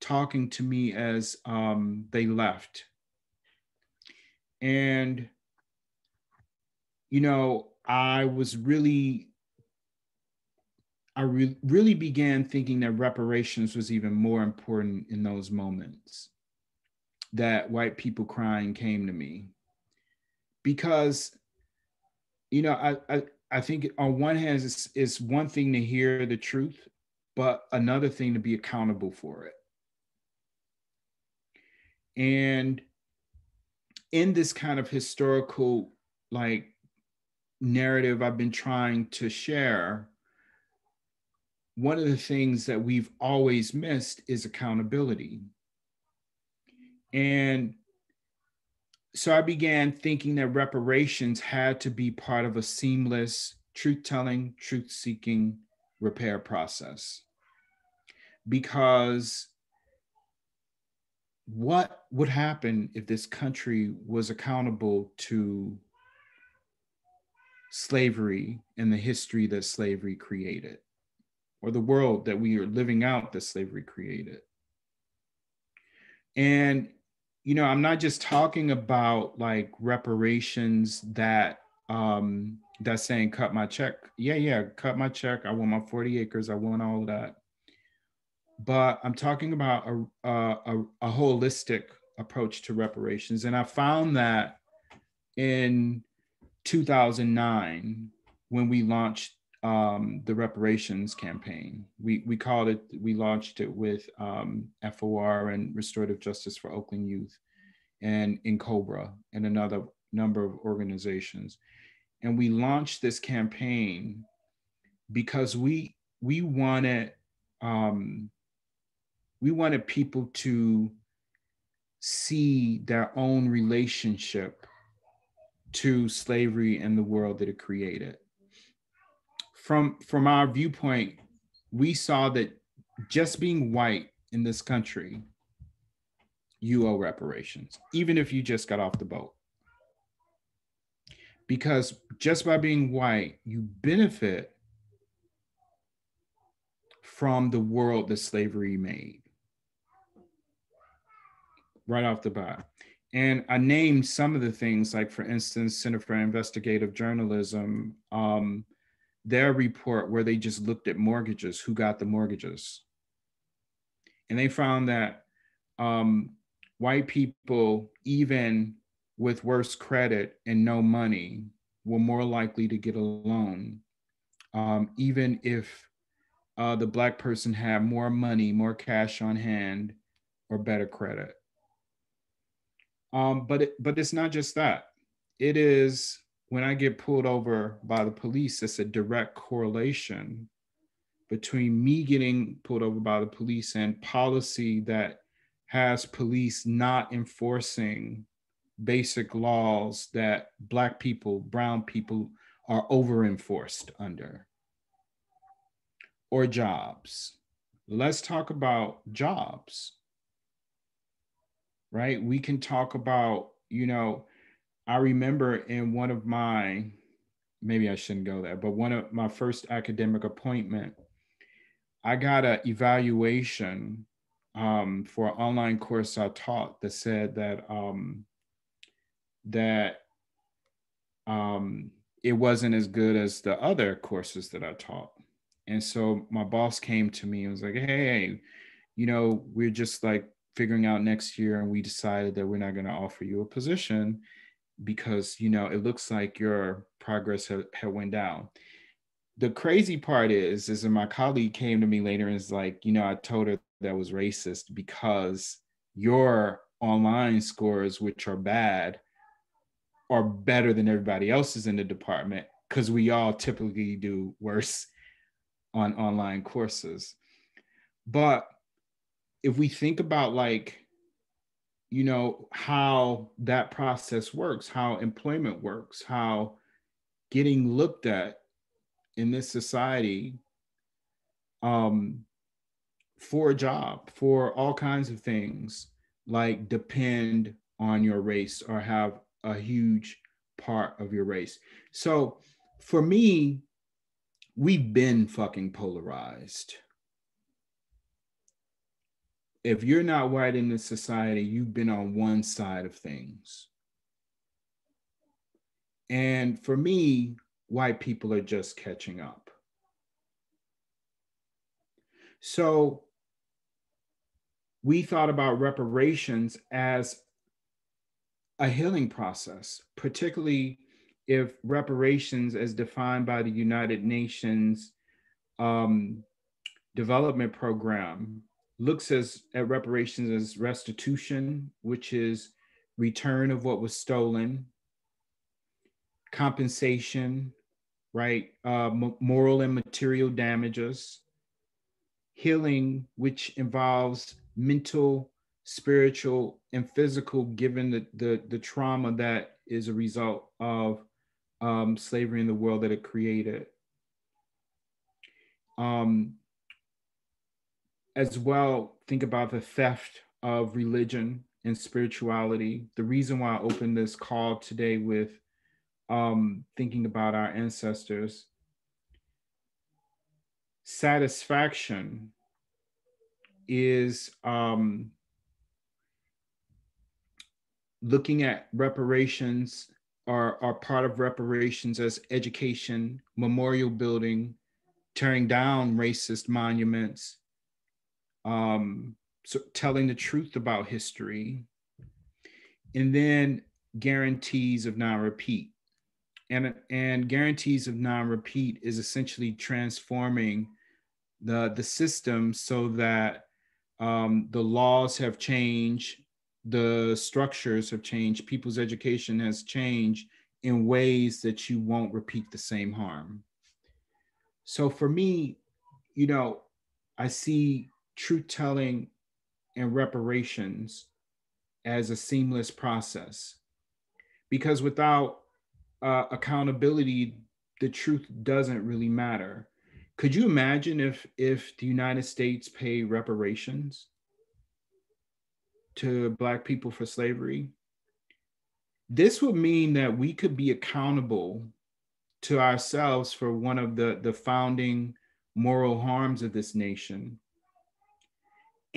talking to me as um, they left. And you know, I was really, I re- really began thinking that reparations was even more important in those moments. That white people crying came to me because you know I, I I think on one hand it's, it's one thing to hear the truth, but another thing to be accountable for it. And in this kind of historical like narrative I've been trying to share, one of the things that we've always missed is accountability. And so I began thinking that reparations had to be part of a seamless truth telling, truth seeking repair process. Because what would happen if this country was accountable to slavery and the history that slavery created, or the world that we are living out that slavery created? And you know, I'm not just talking about like reparations that um that's saying cut my check. Yeah, yeah, cut my check. I want my 40 acres. I want all of that. But I'm talking about a, a, a holistic approach to reparations. And I found that in 2009 when we launched um, the reparations campaign. We we called it. We launched it with um, FOR and Restorative Justice for Oakland Youth, and N'COBRA and another number of organizations. And we launched this campaign because we we wanted um, we wanted people to see their own relationship to slavery and the world that it created. From from our viewpoint, we saw that just being white in this country, you owe reparations, even if you just got off the boat because just by being white, you benefit from the world that slavery made right off the bat. And I named some of the things, like for instance, Center for Investigative Journalism, um, their report where they just looked at mortgages, who got the mortgages. And they found that um, white people, even with worse credit and no money were more likely to get a loan, um, even if uh, the Black person had more money, more cash on hand, or better credit. Um, but it, but it's not just that. It is when I get pulled over by the police, it's a direct correlation between me getting pulled over by the police and policy that has police not enforcing basic laws that Black people, Brown people are over enforced under. Or jobs. Let's talk about jobs, right? We can talk about, you know, I remember in one of my, maybe I shouldn't go there, but one of my first academic appointment, I got an evaluation um, for an online course I taught that said that um, that um, it wasn't as good as the other courses that I taught. And so my boss came to me and was like, hey, you know, we're just like figuring out next year and we decided that we're not going to offer you a position because, you know, it looks like your progress had, had went down. The crazy part is, is that my colleague came to me later and is like, you know, I told her that was racist because your online scores, which are bad, are better than everybody else's in the department because we all typically do worse on online courses. But if we think about like, you know, how that process works, how employment works, how getting looked at in this society um, for a job, for all kinds of things, like depend on your race or have a huge part of your race. So for me, we've been fucking polarized. If you're not white in this society, you've been on one side of things. And for me, white people are just catching up. So we thought about reparations as a healing process, particularly if reparations, as defined by the United Nations um, Development Program, looks as, at reparations as restitution, which is return of what was stolen, compensation, right? Uh, moral and material damages, healing, which involves mental spiritual and physical given the, the, the trauma that is a result of um, slavery in the world that it created. Um, as well, think about the theft of religion and spirituality. The reason why I opened this call today with um, thinking about our ancestors. Satisfaction is um, looking at reparations are, are part of reparations as education, memorial building, tearing down racist monuments, um, so telling the truth about history, and then guarantees of non-repeat. And, and guarantees of non-repeat is essentially transforming the, the system so that um, the laws have changed the structures have changed, people's education has changed in ways that you won't repeat the same harm. So for me, you know, I see truth telling and reparations as a seamless process because without uh, accountability, the truth doesn't really matter. Could you imagine if if the United States paid reparations to black people for slavery? This would mean that we could be accountable to ourselves for one of the, the founding moral harms of this nation.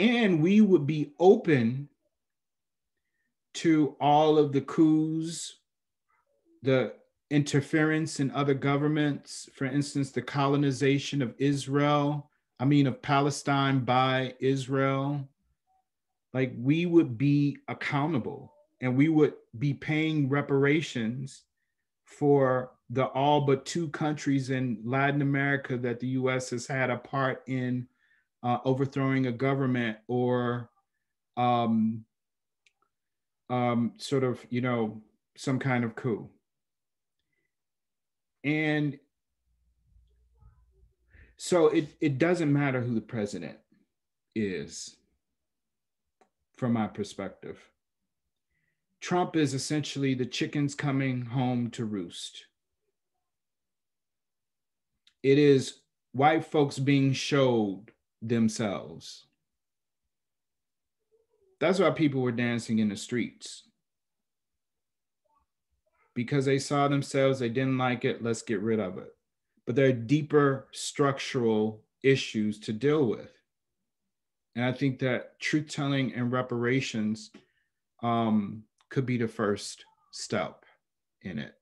And we would be open to all of the coups, the interference in other governments, for instance, the colonization of Israel, I mean, of Palestine by Israel. Like we would be accountable and we would be paying reparations for the all but two countries in Latin America that the US has had a part in uh, overthrowing a government or um, um, sort of, you know, some kind of coup. And so it, it doesn't matter who the president is from my perspective. Trump is essentially the chickens coming home to roost. It is white folks being showed themselves. That's why people were dancing in the streets. Because they saw themselves, they didn't like it, let's get rid of it. But there are deeper structural issues to deal with. And I think that truth telling and reparations um, could be the first step in it.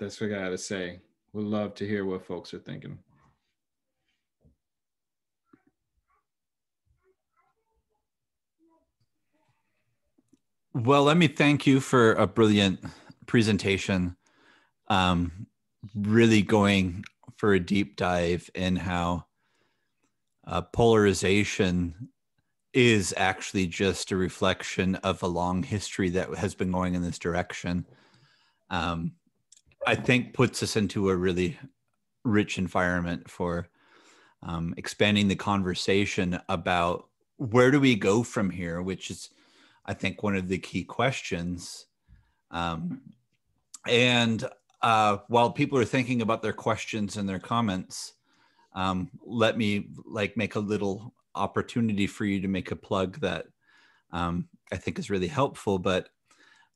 That's what I got to say. Would love to hear what folks are thinking. Well, let me thank you for a brilliant presentation. Um, really going for a deep dive in how uh, polarization is actually just a reflection of a long history that has been going in this direction. Um, I think puts us into a really rich environment for um, expanding the conversation about where do we go from here, which is, I think, one of the key questions. Um, and uh, while people are thinking about their questions and their comments, um, let me like make a little opportunity for you to make a plug that um, I think is really helpful. But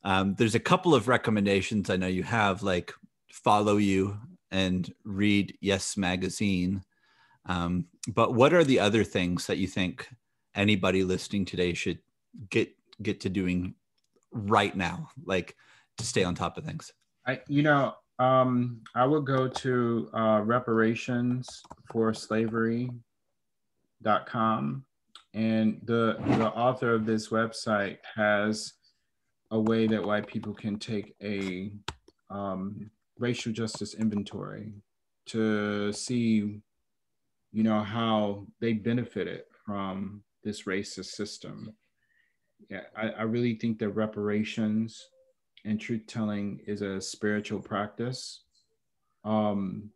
um, there's a couple of recommendations I know you have, like follow you and read Yes Magazine. Um, but what are the other things that you think anybody listening today should get get to doing right now, like to stay on top of things? I, you know, um, I would go to uh, reparations for slavery com, and the the author of this website has a way that white people can take a um, racial justice inventory to see you know how they benefited from this racist system yeah I, I really think that reparations and truth telling is a spiritual practice um,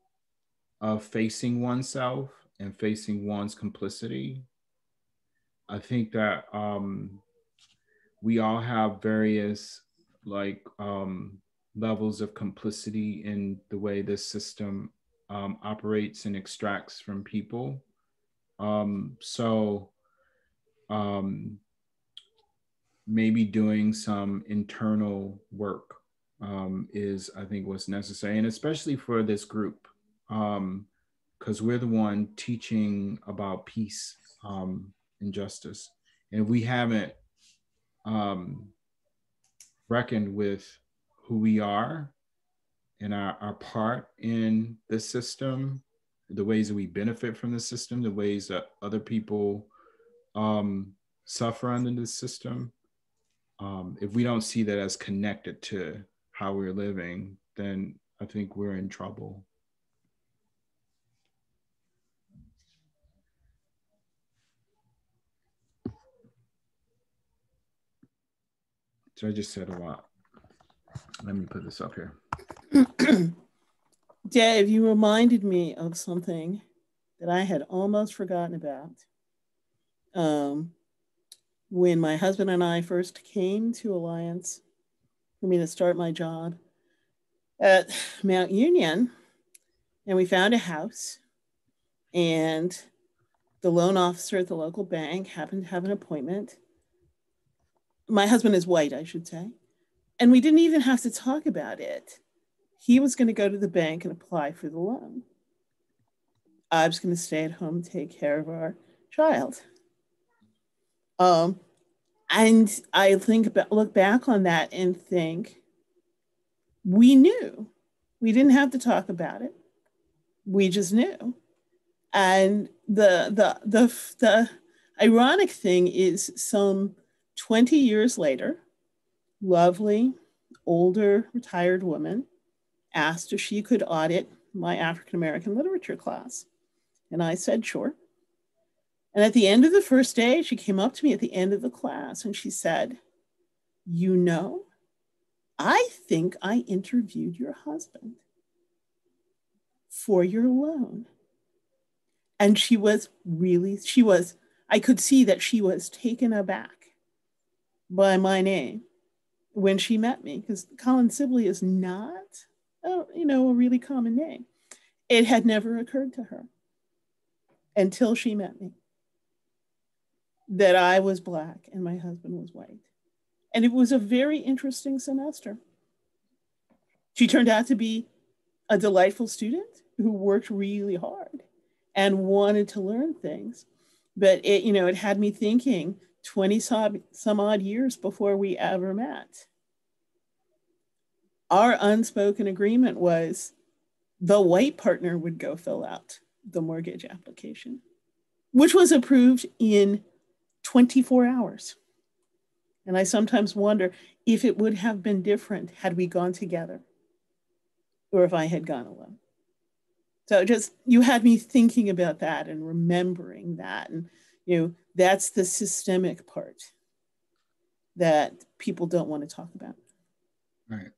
of facing oneself and facing one's complicity. I think that um, we all have various like um, levels of complicity in the way this system um, operates and extracts from people. Um, so um, maybe doing some internal work um, is, I think, what's necessary, and especially for this group. Um, because we're the one teaching about peace um, and justice. And if we haven't um, reckoned with who we are and our, our part in the system, the ways that we benefit from the system, the ways that other people um, suffer under the system um, if we don't see that as connected to how we're living, then I think we're in trouble. So I just said a lot. Let me put this up here. Dave, you reminded me of something that I had almost forgotten about. Um, when my husband and I first came to Alliance for me to start my job at Mount Union, and we found a house, and the loan officer at the local bank happened to have an appointment. My husband is white, I should say. And we didn't even have to talk about it. He was going to go to the bank and apply for the loan. I was going to stay at home, take care of our child. Um, and I think look back on that and think we knew. We didn't have to talk about it. We just knew. And the the the the ironic thing is some 20 years later, lovely, older, retired woman asked if she could audit my African American literature class. And I said, sure. And at the end of the first day, she came up to me at the end of the class and she said, You know, I think I interviewed your husband for your loan. And she was really, she was, I could see that she was taken aback by my name when she met me because Collins Sibley is not, a, you know, a really common name. It had never occurred to her until she met me that I was Black and my husband was white. And it was a very interesting semester. She turned out to be a delightful student who worked really hard and wanted to learn things. But it, you know, it had me thinking 20 some, some odd years before we ever met. Our unspoken agreement was the white partner would go fill out the mortgage application, which was approved in 24 hours. And I sometimes wonder if it would have been different had we gone together or if I had gone alone. So just you had me thinking about that and remembering that. And you know, that's the systemic part that people don't want to talk about. Right.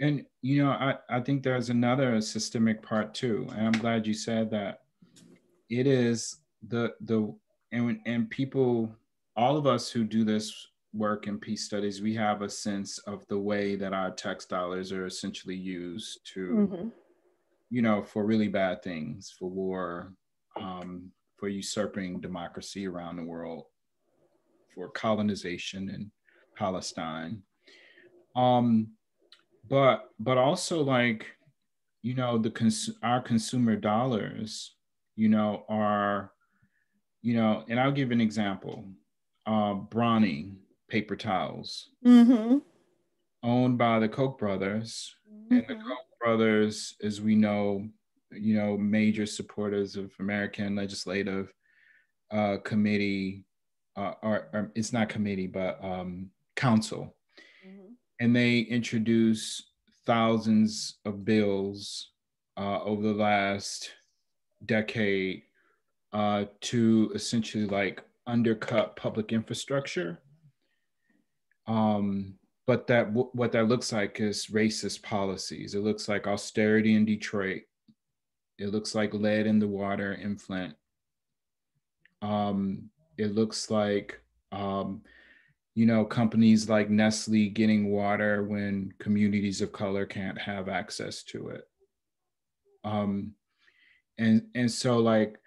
And you know, I, I think there's another systemic part too. And I'm glad you said that. It is the the and and people, all of us who do this work in peace studies, we have a sense of the way that our tax dollars are essentially used to, mm-hmm. you know, for really bad things, for war, um, for usurping democracy around the world, for colonization in Palestine. Um, but but also like, you know, the cons- our consumer dollars, you know, are, you know, and I'll give an example. Uh, Brawny paper towels, mm-hmm. owned by the Koch brothers, mm-hmm. and the mm-hmm. Koch brothers, as we know, you know, major supporters of American legislative uh, committee, uh, or, or, it's not committee, but um, council. Mm-hmm. And they introduce thousands of bills uh, over the last decade uh, to essentially like undercut public infrastructure. Um, but that what that looks like is racist policies. It looks like austerity in Detroit. It looks like lead in the water in Flint. Um, it looks like, um, you know, companies like Nestle getting water when communities of color can't have access to it. Um, and and so like,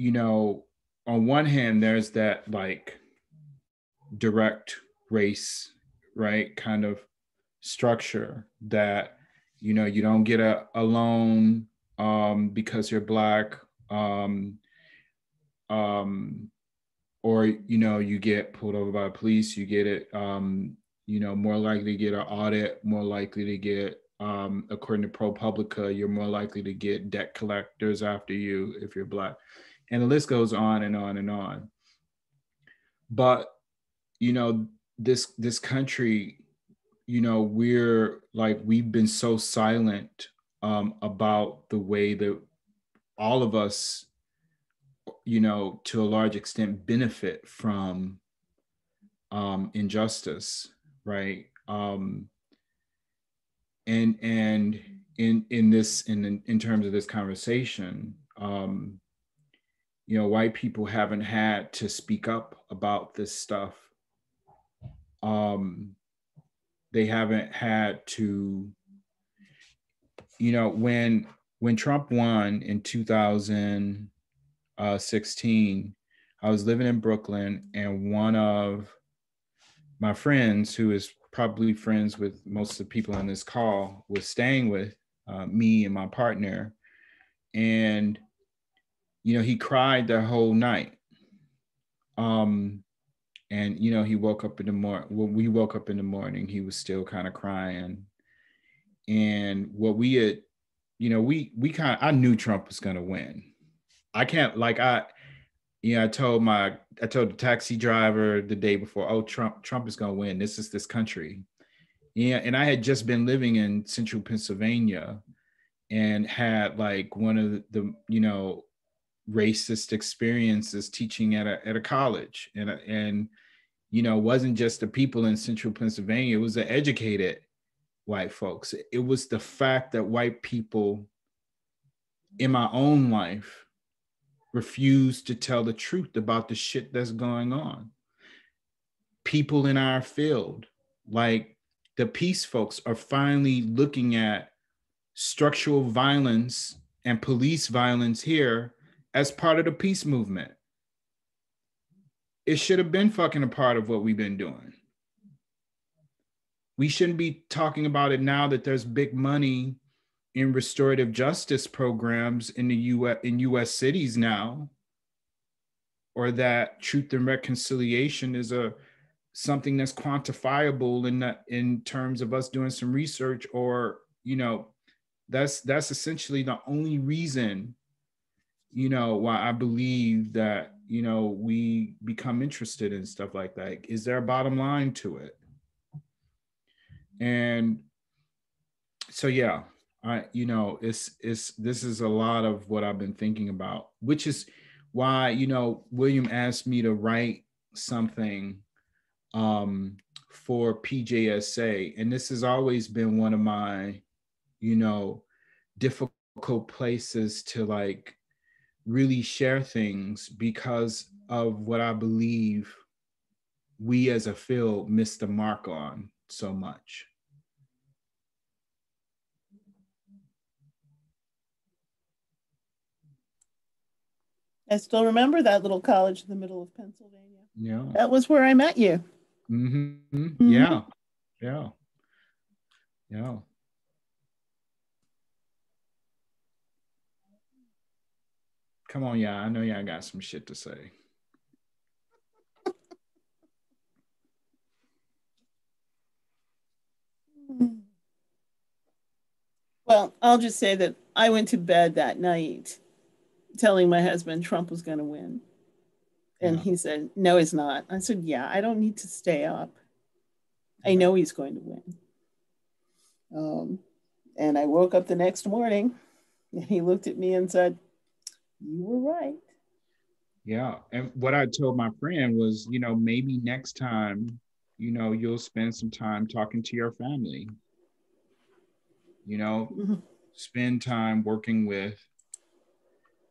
you know, on one hand, there's that like direct race, right, kind of structure that you know you don't get a, a loan um, because you're black um, um, or you know you get pulled over by police you get it um, you know more likely to get an audit more likely to get um, according to ProPublica you're more likely to get debt collectors after you if you're black and the list goes on and on and on but you know this this country you know we're like we've been so silent um, about the way that all of us, you know, to a large extent benefit from um, injustice, right? Um, and and in in this in in terms of this conversation, um, you know, white people haven't had to speak up about this stuff. Um, they haven't had to, you know, when when Trump won in 2016, I was living in Brooklyn, and one of my friends, who is probably friends with most of the people on this call, was staying with uh, me and my partner. And, you know, he cried the whole night. Um, and, you know, he woke up in the morning. When we woke up in the morning, he was still kind of crying. And what we had, you know, we, we kind of, I knew Trump was going to win. I can't, like, I, you know, I told my I told the taxi driver the day before, oh, Trump, Trump is gonna win. This is this country. Yeah. And I had just been living in central Pennsylvania and had like one of the you know, racist experiences teaching at a at a college. And and you know, wasn't just the people in central Pennsylvania, it was the educated white folks. It was the fact that white people in my own life refused to tell the truth about the shit that's going on. People in our field, like the peace folks, are finally looking at structural violence and police violence here as part of the peace movement. It should have been fucking a part of what we've been doing. We shouldn't be talking about it now that there's big money in restorative justice programs in the US in US cities now or that truth and reconciliation is a something that's quantifiable in that in terms of us doing some research or you know that's that's essentially the only reason you know why i believe that you know we become interested in stuff like that is there a bottom line to it and so yeah I, you know, it's it's this is a lot of what I've been thinking about, which is why, you know, William asked me to write something um for PJSA. And this has always been one of my, you know, difficult places to like really share things because of what I believe we as a field missed the mark on so much. I still remember that little college in the middle of Pennsylvania. Yeah. That was where I met you. Mm-hmm. mm-hmm. Yeah. Yeah. Yeah. Come on, y'all. I know y'all got some shit to say. Well, I'll just say that I went to bed that night telling my husband Trump was going to win. And yeah. he said, No, he's not. I said, Yeah, I don't need to stay up. I know he's going to win. Um, and I woke up the next morning and he looked at me and said, You were right. Yeah. And what I told my friend was, you know, maybe next time, you know, you'll spend some time talking to your family. You know, mm-hmm. spend time working with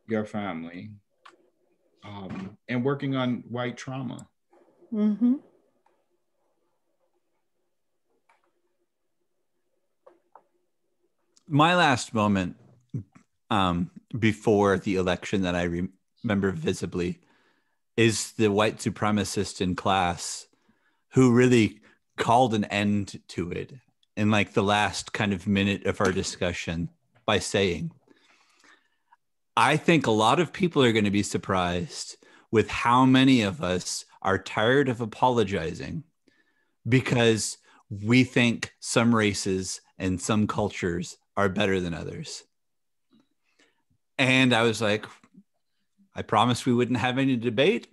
your family um, and working on white trauma. Mm-hmm. My last moment um, before the election that I re- remember visibly is the white supremacist in class who really called an end to it in like the last kind of minute of our discussion by saying, I think a lot of people are going to be surprised with how many of us are tired of apologizing because we think some races and some cultures are better than others. And I was like, I promised we wouldn't have any debate.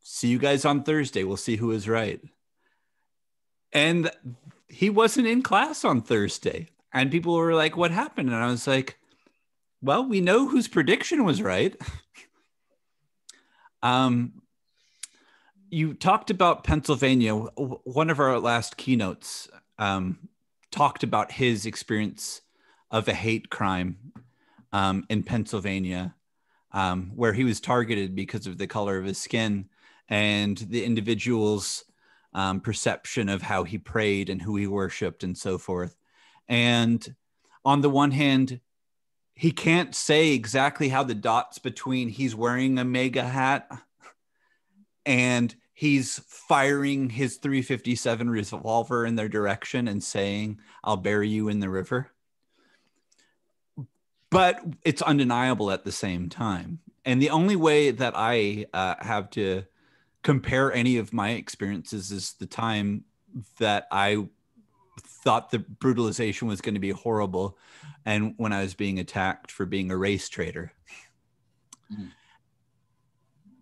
See you guys on Thursday. We'll see who is right. And he wasn't in class on Thursday. And people were like, What happened? And I was like, well, we know whose prediction was right. um, you talked about Pennsylvania. One of our last keynotes um, talked about his experience of a hate crime um, in Pennsylvania, um, where he was targeted because of the color of his skin and the individual's um, perception of how he prayed and who he worshiped and so forth. And on the one hand, he can't say exactly how the dots between he's wearing a MAGA hat and he's firing his 357 revolver in their direction and saying, I'll bury you in the river. But it's undeniable at the same time. And the only way that I uh, have to compare any of my experiences is the time that I thought the brutalization was going to be horrible and when I was being attacked for being a race traitor. Mm.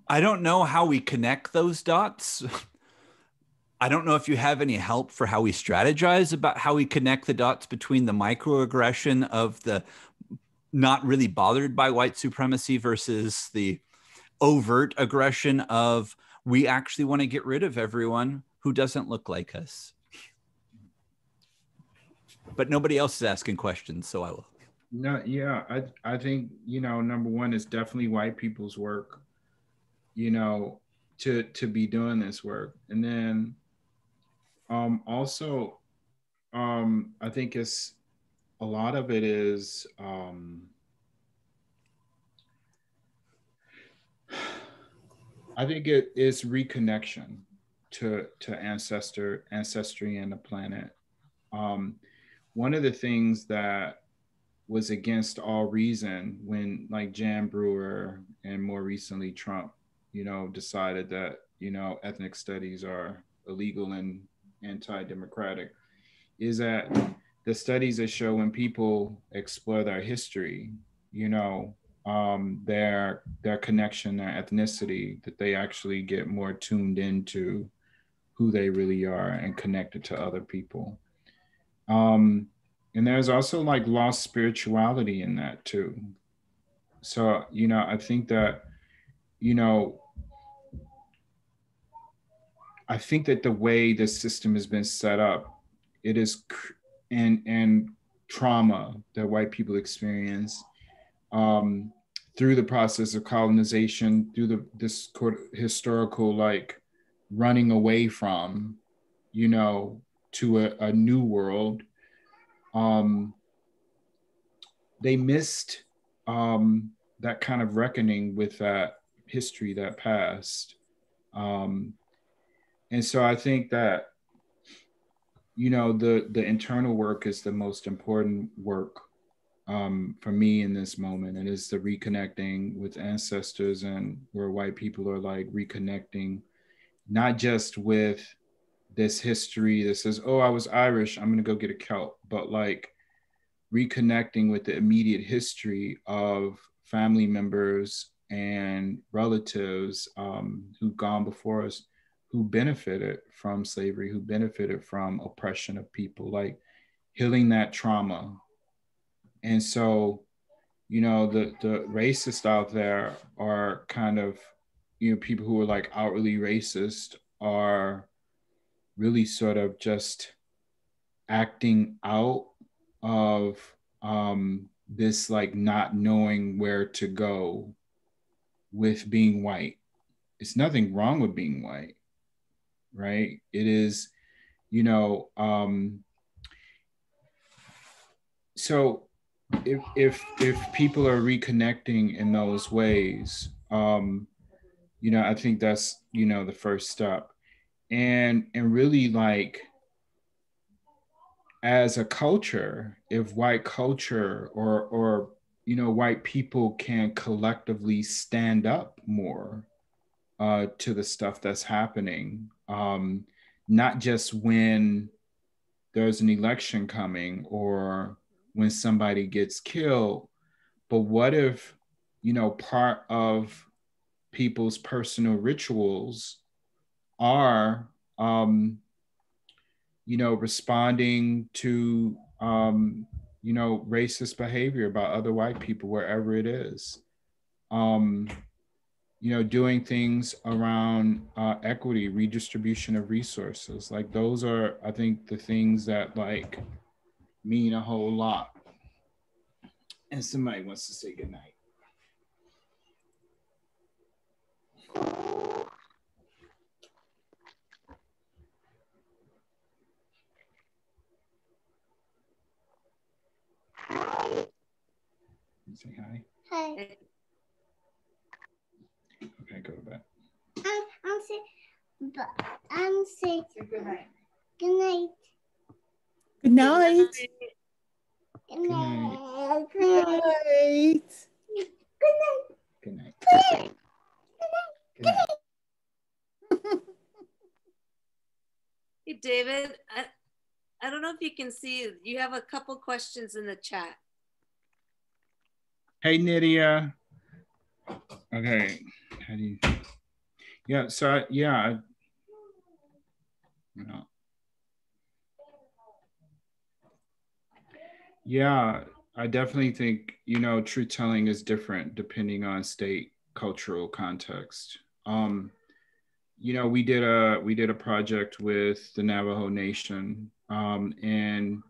I don't know how we connect those dots. I don't know if you have any help for how we strategize about how we connect the dots between the microaggression of the not really bothered by white supremacy versus the overt aggression of we actually want to get rid of everyone who doesn't look like us. But nobody else is asking questions, so I will. No, yeah, I I think you know number one is definitely white people's work, you know, to to be doing this work, and then um, also um, I think it's a lot of it is um, I think it is reconnection to to ancestor ancestry and the planet. Um, one of the things that was against all reason when like Jan Brewer and more recently Trump, you know, decided that you know ethnic studies are illegal and anti-democratic, is that the studies that show when people explore their history, you know, um, their their connection, their ethnicity, that they actually get more tuned into who they really are and connected to other people. Um, and there's also like lost spirituality in that too. So you know, I think that you know, I think that the way the system has been set up, it is and and trauma that white people experience um, through the process of colonization, through the this historical like running away from, you know, to a, a new world. Um, they missed um, that kind of reckoning with that history, that past. Um, and so I think that you know the the internal work is the most important work um, for me in this moment. And it's the reconnecting with ancestors and where white people are like reconnecting not just with this history that says oh i was irish i'm going to go get a celt but like reconnecting with the immediate history of family members and relatives um, who've gone before us who benefited from slavery who benefited from oppression of people like healing that trauma and so you know the the racists out there are kind of you know people who are like outwardly racist are really sort of just acting out of um, this like not knowing where to go with being white. It's nothing wrong with being white, right? It is, you know, um, so if if if people are reconnecting in those ways um you know i think that's you know the first step and and really like as a culture if white culture or or you know white people can collectively stand up more uh, to the stuff that's happening um, not just when there's an election coming or when somebody gets killed. But what if, you know, part of people's personal rituals are, um, you know, responding to, um, you know, racist behavior by other white people wherever it is. Um, you know, doing things around uh, equity, redistribution of resources. Like those are, I think, the things that like mean a whole lot. And somebody wants to say goodnight. Say hi. Hi. Okay, go to bed. I'm I'm say but I'm say Good night. good night. Good night. Good night. night. Good Good night. night. Good night. Good night. Good night. Hey, David, I, I don't know if you can see, you have a couple questions in the chat. Hey, Nydia. Okay. How do you? Yeah. So yeah. You. Yeah, I definitely think you know truth telling is different depending on state cultural context. Um, you know, we did a we did a project with the Navajo Nation, um, and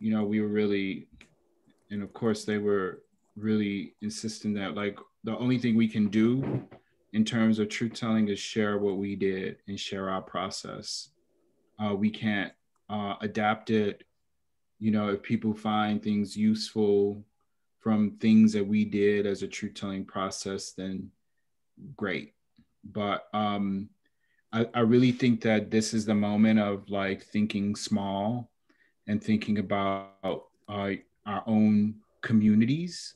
you know we were really, and of course they were really insisting that like the only thing we can do in terms of truth telling is share what we did and share our process. Uh, we can't uh, adapt it. You know, if people find things useful from things that we did as a truth telling process, then great. But um, I, I really think that this is the moment of like thinking small and thinking about uh, our own communities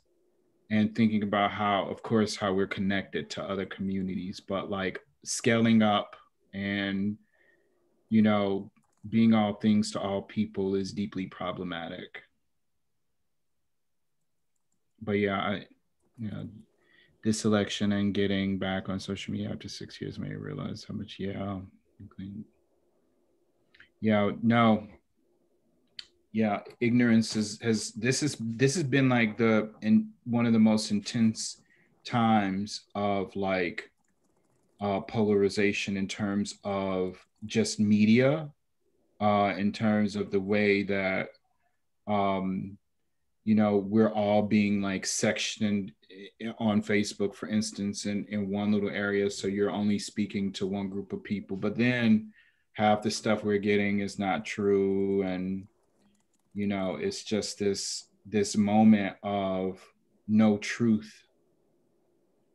and thinking about how of course how we're connected to other communities but like scaling up and you know being all things to all people is deeply problematic. But yeah i you know this election and getting back on social media after six years made me realize how much yeah yeah no yeah ignorance is has this is this has been like the in one of the most intense times of like uh polarization in terms of just media uh in terms of the way that um you know we're all being like sectioned on facebook for instance in in one little area so you're only speaking to one group of people. But then half the stuff we're getting is not true and you know it's just this this moment of no truth.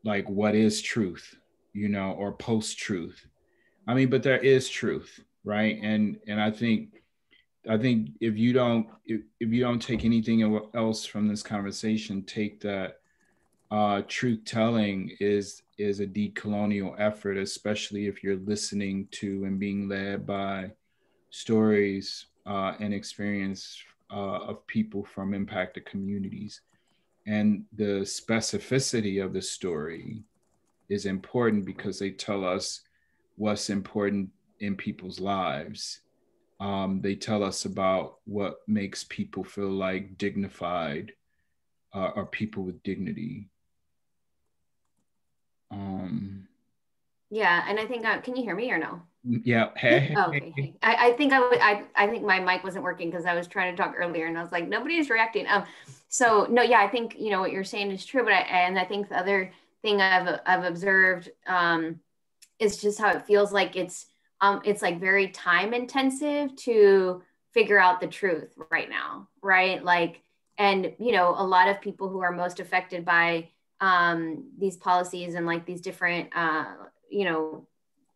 Like what is truth you know or post truth i mean but there is truth right? And and i think i think if you don't if, if you don't take anything else from this conversation take that uh truth telling is is a decolonial effort especially if you're listening to and being led by stories uh, and experience uh, of people from impacted communities. And the specificity of the story is important because they tell us what's important in people's lives. Um, they tell us about what makes people feel like dignified uh, or people with dignity. Um, Yeah, and I think uh, can you hear me or no? Yeah. Hey. Oh, okay. hey. I, I think I would I, I think my mic wasn't working because I was trying to talk earlier and I was like nobody's reacting. Um so no yeah I think you know what you're saying is true but I, and I think the other thing I've I've observed um is just how it feels like it's um it's like very time intensive to figure out the truth right now right like and you know a lot of people who are most affected by um these policies and like these different uh you know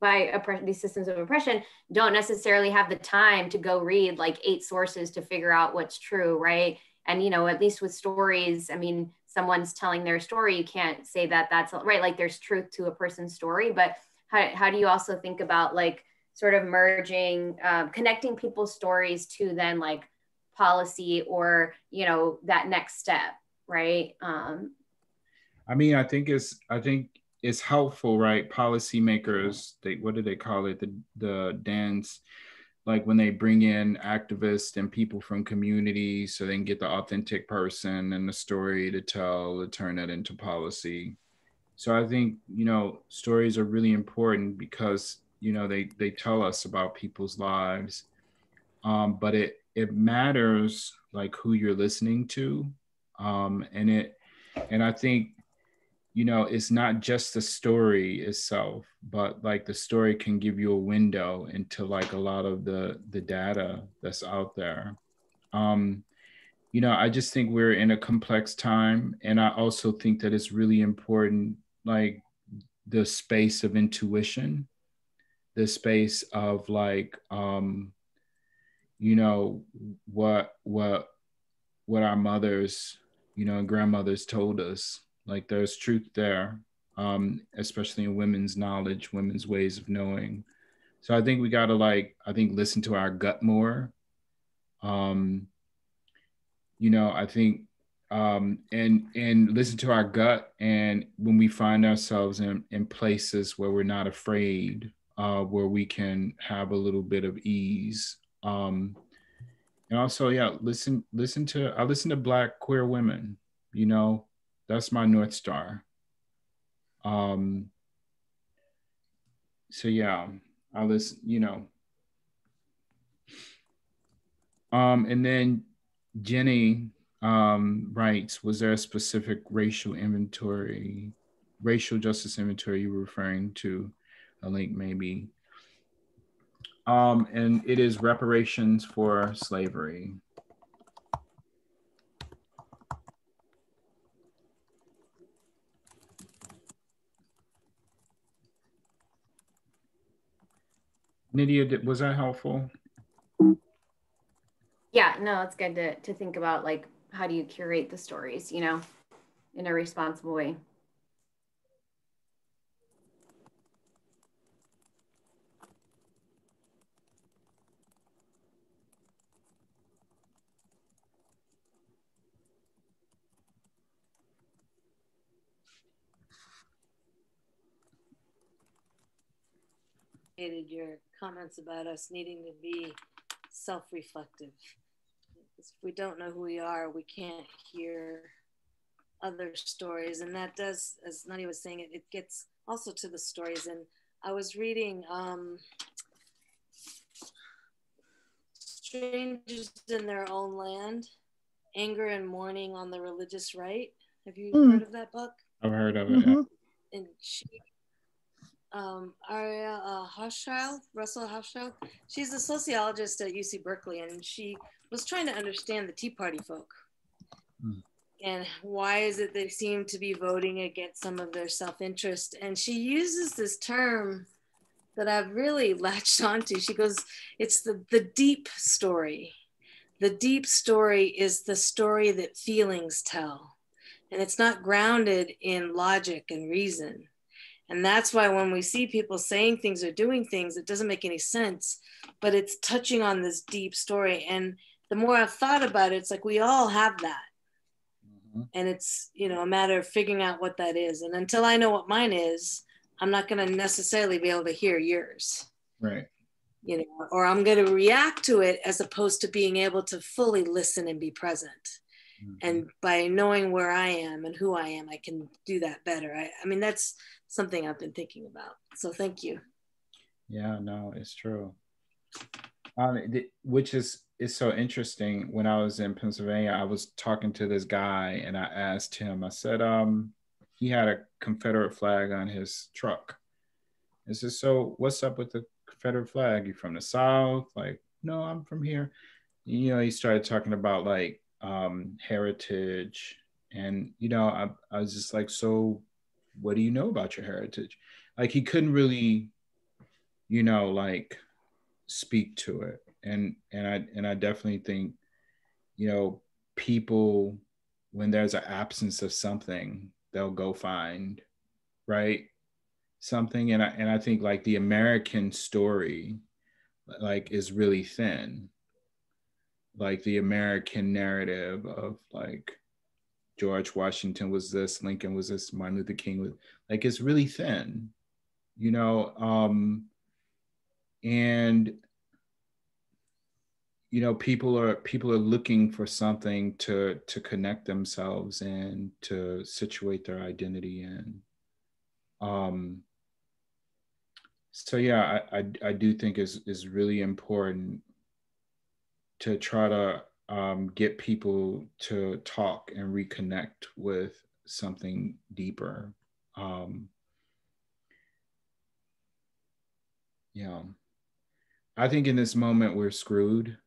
by oppre- these systems of oppression don't necessarily have the time to go read like eight sources to figure out what's true right? And you know at least with stories i mean someone's telling their story you can't say that that's right like there's truth to a person's story but how, how do you also think about like sort of merging um, connecting people's stories to then like policy or you know that next step right? Um, I mean, I think it's I think it's helpful, right? Policymakers, they what do they call it? The the dance, like when they bring in activists and people from communities, so they can get the authentic person and the story to tell to turn it into policy. so I think you know stories are really important because you know they they tell us about people's lives, um, but it it matters like who you're listening to, um, and it and I think you know it's not just the story itself but like the story can give you a window into like a lot of the the data that's out there. Um you know i just think we're in a complex time and i also think that it's really important like the space of intuition the space of like um you know what what what our mothers you know and grandmothers told us like there's truth there, um, especially in women's knowledge, women's ways of knowing. So I think we gotta like, I think listen to our gut more. Um, you know, I think um, and and listen to our gut. And when we find ourselves in, in places where we're not afraid, uh, where we can have a little bit of ease. Um, and also, yeah, listen listen to I listen to Black queer women. You know, that's my north star. Um so yeah i listen you know. Um and then jenny um writes was there a specific racial inventory racial justice inventory you were referring to? A link maybe. Um and it is reparations for slavery Nydia, was that helpful? Yeah, no, it's good to, to think about like how do you curate the stories, you know, in a responsible way. Your comments about us needing to be self-reflective. If we don't know who we are, we can't hear other stories. And that does, as Nadia was saying, it, it gets also to the stories. And I was reading um, Strangers in Their Own Land, Anger and Mourning on the Religious Right. Have you mm. heard of that book? I've heard of it. Mm-hmm. Yeah. And she um, Arlie uh, Hochschild, Russell Hochschild. She's a sociologist at UC Berkeley, and she was trying to understand the Tea Party folk. Mm. And why is it they seem to be voting against some of their self interest? And she uses this term that I've really latched onto. She goes, it's the, the deep story. The deep story is the story that feelings tell. And it's not grounded in logic and reason and that's why when we see people saying things or doing things, it doesn't make any sense, but it's touching on this deep story. And the more I've thought about it, it's like we all have that. Mm-hmm. And it's, you know, a matter of figuring out what that is. And until I know what mine is, I'm not going to necessarily be able to hear yours. Right. You know, or I'm going to react to it as opposed to being able to fully listen and be present. Mm-hmm. And by knowing where I am and who I am, I can do that better. I, I mean, that's something I've been thinking about. So thank you. Yeah, no, it's true. Um, which is is so interesting. When I was in Pennsylvania, I was talking to this guy, and I asked him. I said, um, he had a Confederate flag on his truck. I said, so what's up with the Confederate flag? You from the South? Like, no, I'm from here. You know, he started talking about like um, heritage, and you know, I, I was just like so what do you know about your heritage? Like he couldn't really you know like speak to it. And and i and i definitely think you know people when there's an absence of something they'll go find right something. And i and i think like the american story like is really thin. Like the american narrative of like George Washington was this, Lincoln was this, Martin Luther King was like it's really thin, you know. Um, and you know, people are people are looking for something to to connect themselves and to situate their identity in. Um, so yeah, I, I, I do think is is really important to try to um, get people to talk and reconnect with something deeper. Um, yeah, I think in this moment we're screwed,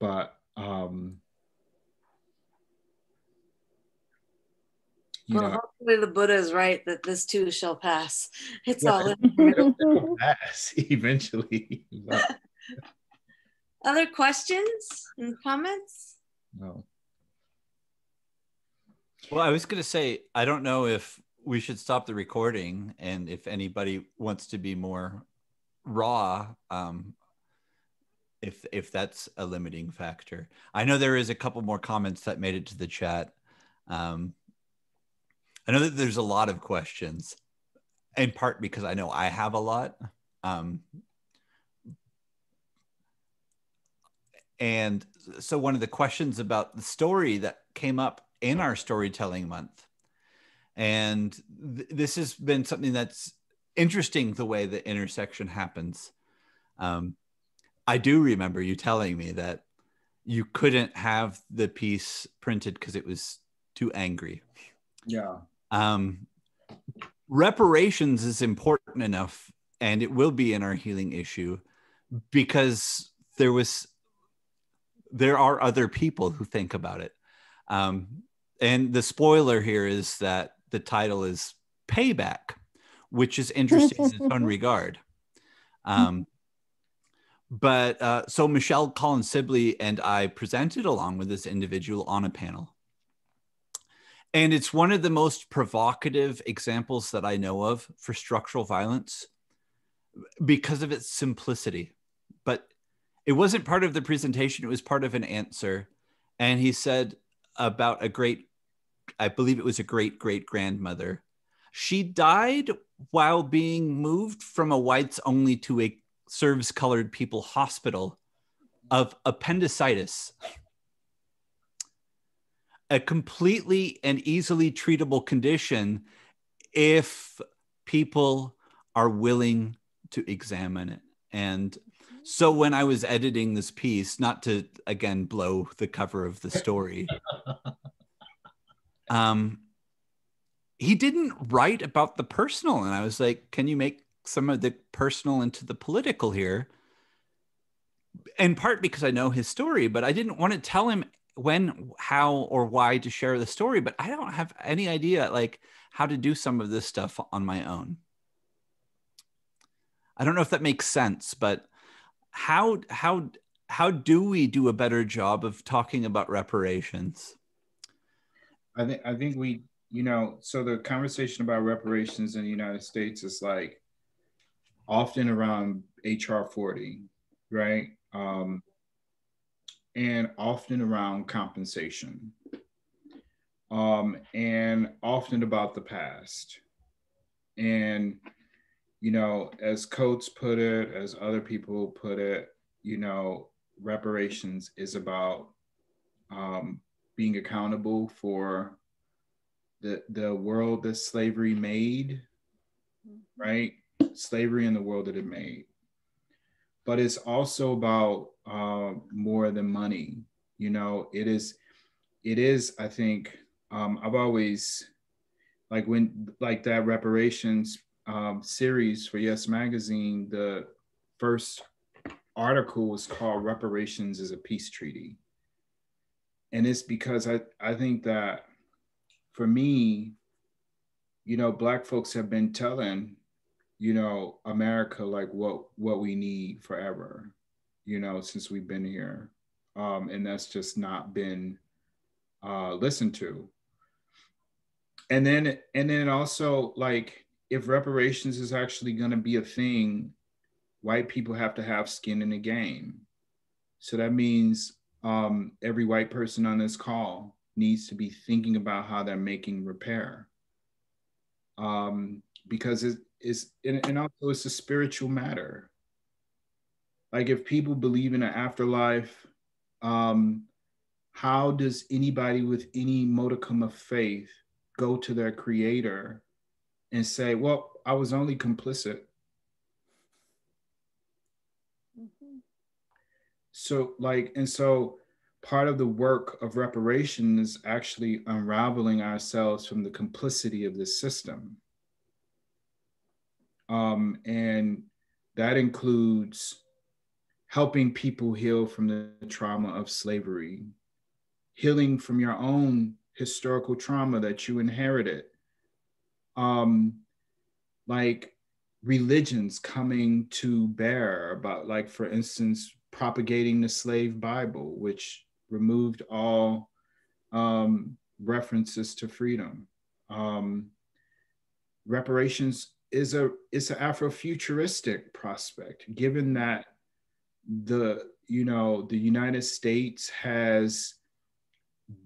but um, you well, know, hopefully the Buddha is right that this too shall pass. It's yeah, all it'll, it'll pass eventually. Other questions and comments? No. Well, I was going to say, I don't know if we should stop the recording and if anybody wants to be more raw, um, if if that's a limiting factor. I know there is a couple more comments that made it to the chat. Um, I know that there's a lot of questions, in part because I know I have a lot. Um, and so one of the questions about the story that came up in our storytelling month, and th- this has been something that's interesting the way the intersection happens. Um, I do remember you telling me that you couldn't have the piece printed because it was too angry. Yeah um, reparations is important enough, and it will be in our healing issue because there was there are other people who think about it. Um, and the spoiler here is that the title is Payback, which is interesting in its own regard. Um, but uh, so Michelle Collins Sibley and I presented along with this individual on a panel. And it's one of the most provocative examples that I know of for structural violence because of its simplicity. It wasn't part of the presentation, it was part of an answer. And he said about a great, I believe it was a great great grandmother. She died while being moved from a whites only to a serves colored people hospital of appendicitis a completely and easily treatable condition if people are willing to examine it. And so when I was editing this piece, not to again blow the cover of the story, um, he didn't write about the personal. And I was like, can you make some of the personal into the political here? In part because I know his story, but I didn't want to tell him when, how, or why to share the story, but I don't have any idea like how to do some of this stuff on my own. I don't know if that makes sense, but how how how do we do a better job of talking about reparations? I think I think we you know so the conversation about reparations in the United States is like often around HR 40, right? Um, and often around compensation, um, and often about the past. And, you know, as Coates put it, as other people put it, you know, reparations is about um, being accountable for the, the world that slavery made, right? Slavery in the world that it made but it's also about uh, more than money. You know, it is, it is. I think um, I've always like when like that reparations um, series for Yes Magazine. The first article was called "Reparations is a Peace Treaty," and it's because I I think that for me, you know, Black folks have been telling you know, America like what what we need forever, you know, since we've been here. Um, and that's just not been uh, listened to. And then and then also like if reparations is actually going to be a thing, white people have to have skin in the game. So that means um, every white person on this call needs to be thinking about how they're making repair. Um, because it, is and, also it's a spiritual matter like if people believe in an afterlife um how does anybody with any modicum of faith go to their creator and say, well, I was only complicit. Mm-hmm. So, like, and so part of the work of reparation is actually unraveling ourselves from the complicity of this system. Um, and that includes helping people heal from the trauma of slavery, healing from your own historical trauma that you inherited. Um, like religions coming to bear about, like, for instance, propagating the slave Bible, which removed all um, references to freedom. Um, reparations is a it's an Afrofuturistic prospect, given that the you know the United States has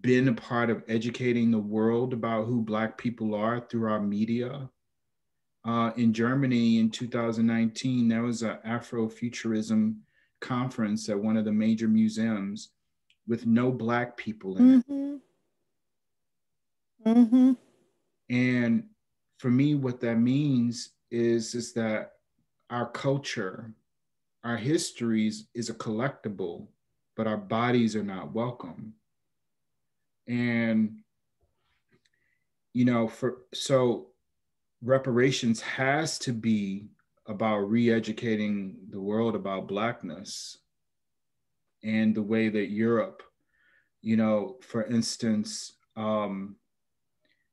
been a part of educating the world about who Black people are through our media. Uh, in Germany in 2019, there was an Afrofuturism conference at one of the major museums with no Black people in mm-hmm. it. Mm-hmm. And for me, what that means is, is that our culture, our histories is a collectible, but our bodies are not welcome. And, you know, for so reparations has to be about re-educating the world about blackness and the way that Europe, you know, for instance, um,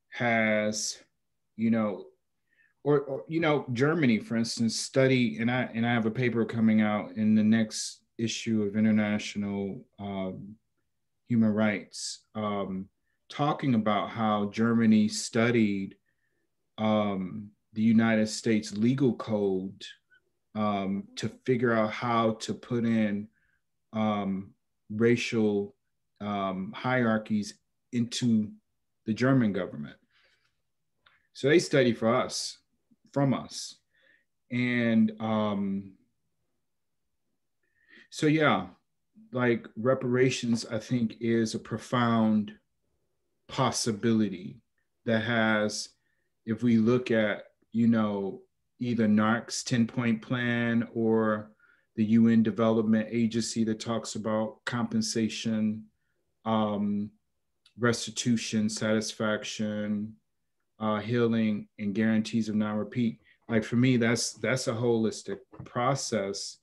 has, you know, or, or, you know, Germany, for instance, study, and I and I have a paper coming out in the next issue of International um, Human Rights, um, talking about how Germany studied um, the United States legal code um, to figure out how to put in um, racial um, hierarchies into the German government. So they study for us, from us. And um, so, yeah, like reparations, I think, is a profound possibility that has, if we look at, you know, either NAARC's 10 point plan or the UN Development Agency that talks about compensation, um, restitution, satisfaction, uh, healing, and guarantees of non-repeat. Like for me, that's that's a holistic process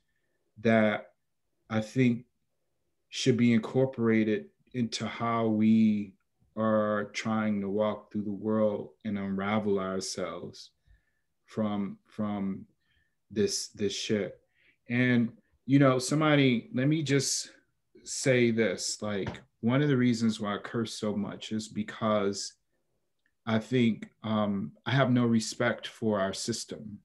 that I think should be incorporated into how we are trying to walk through the world and unravel ourselves from from this this shit and, you know, somebody, let me just say this like, one of the reasons why I curse so much is because I think um, I have no respect for our system.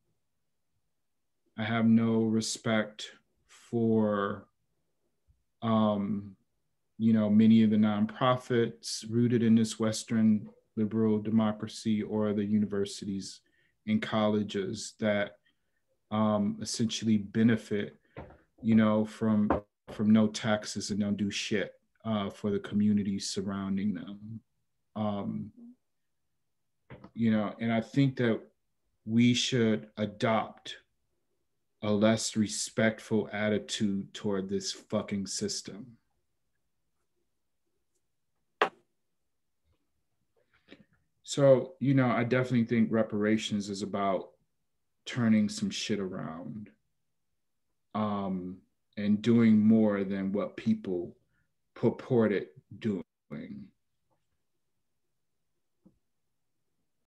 I have no respect for, um, you know, many of the nonprofits rooted in this Western liberal democracy or the universities and colleges that um, essentially benefit, you know, from from no taxes and don't do shit uh, for the communities surrounding them. Um, you know, and I think that we should adopt a less respectful attitude toward this fucking system. So, you know, I definitely think reparations is about turning some shit around um, and doing more than what people purported doing.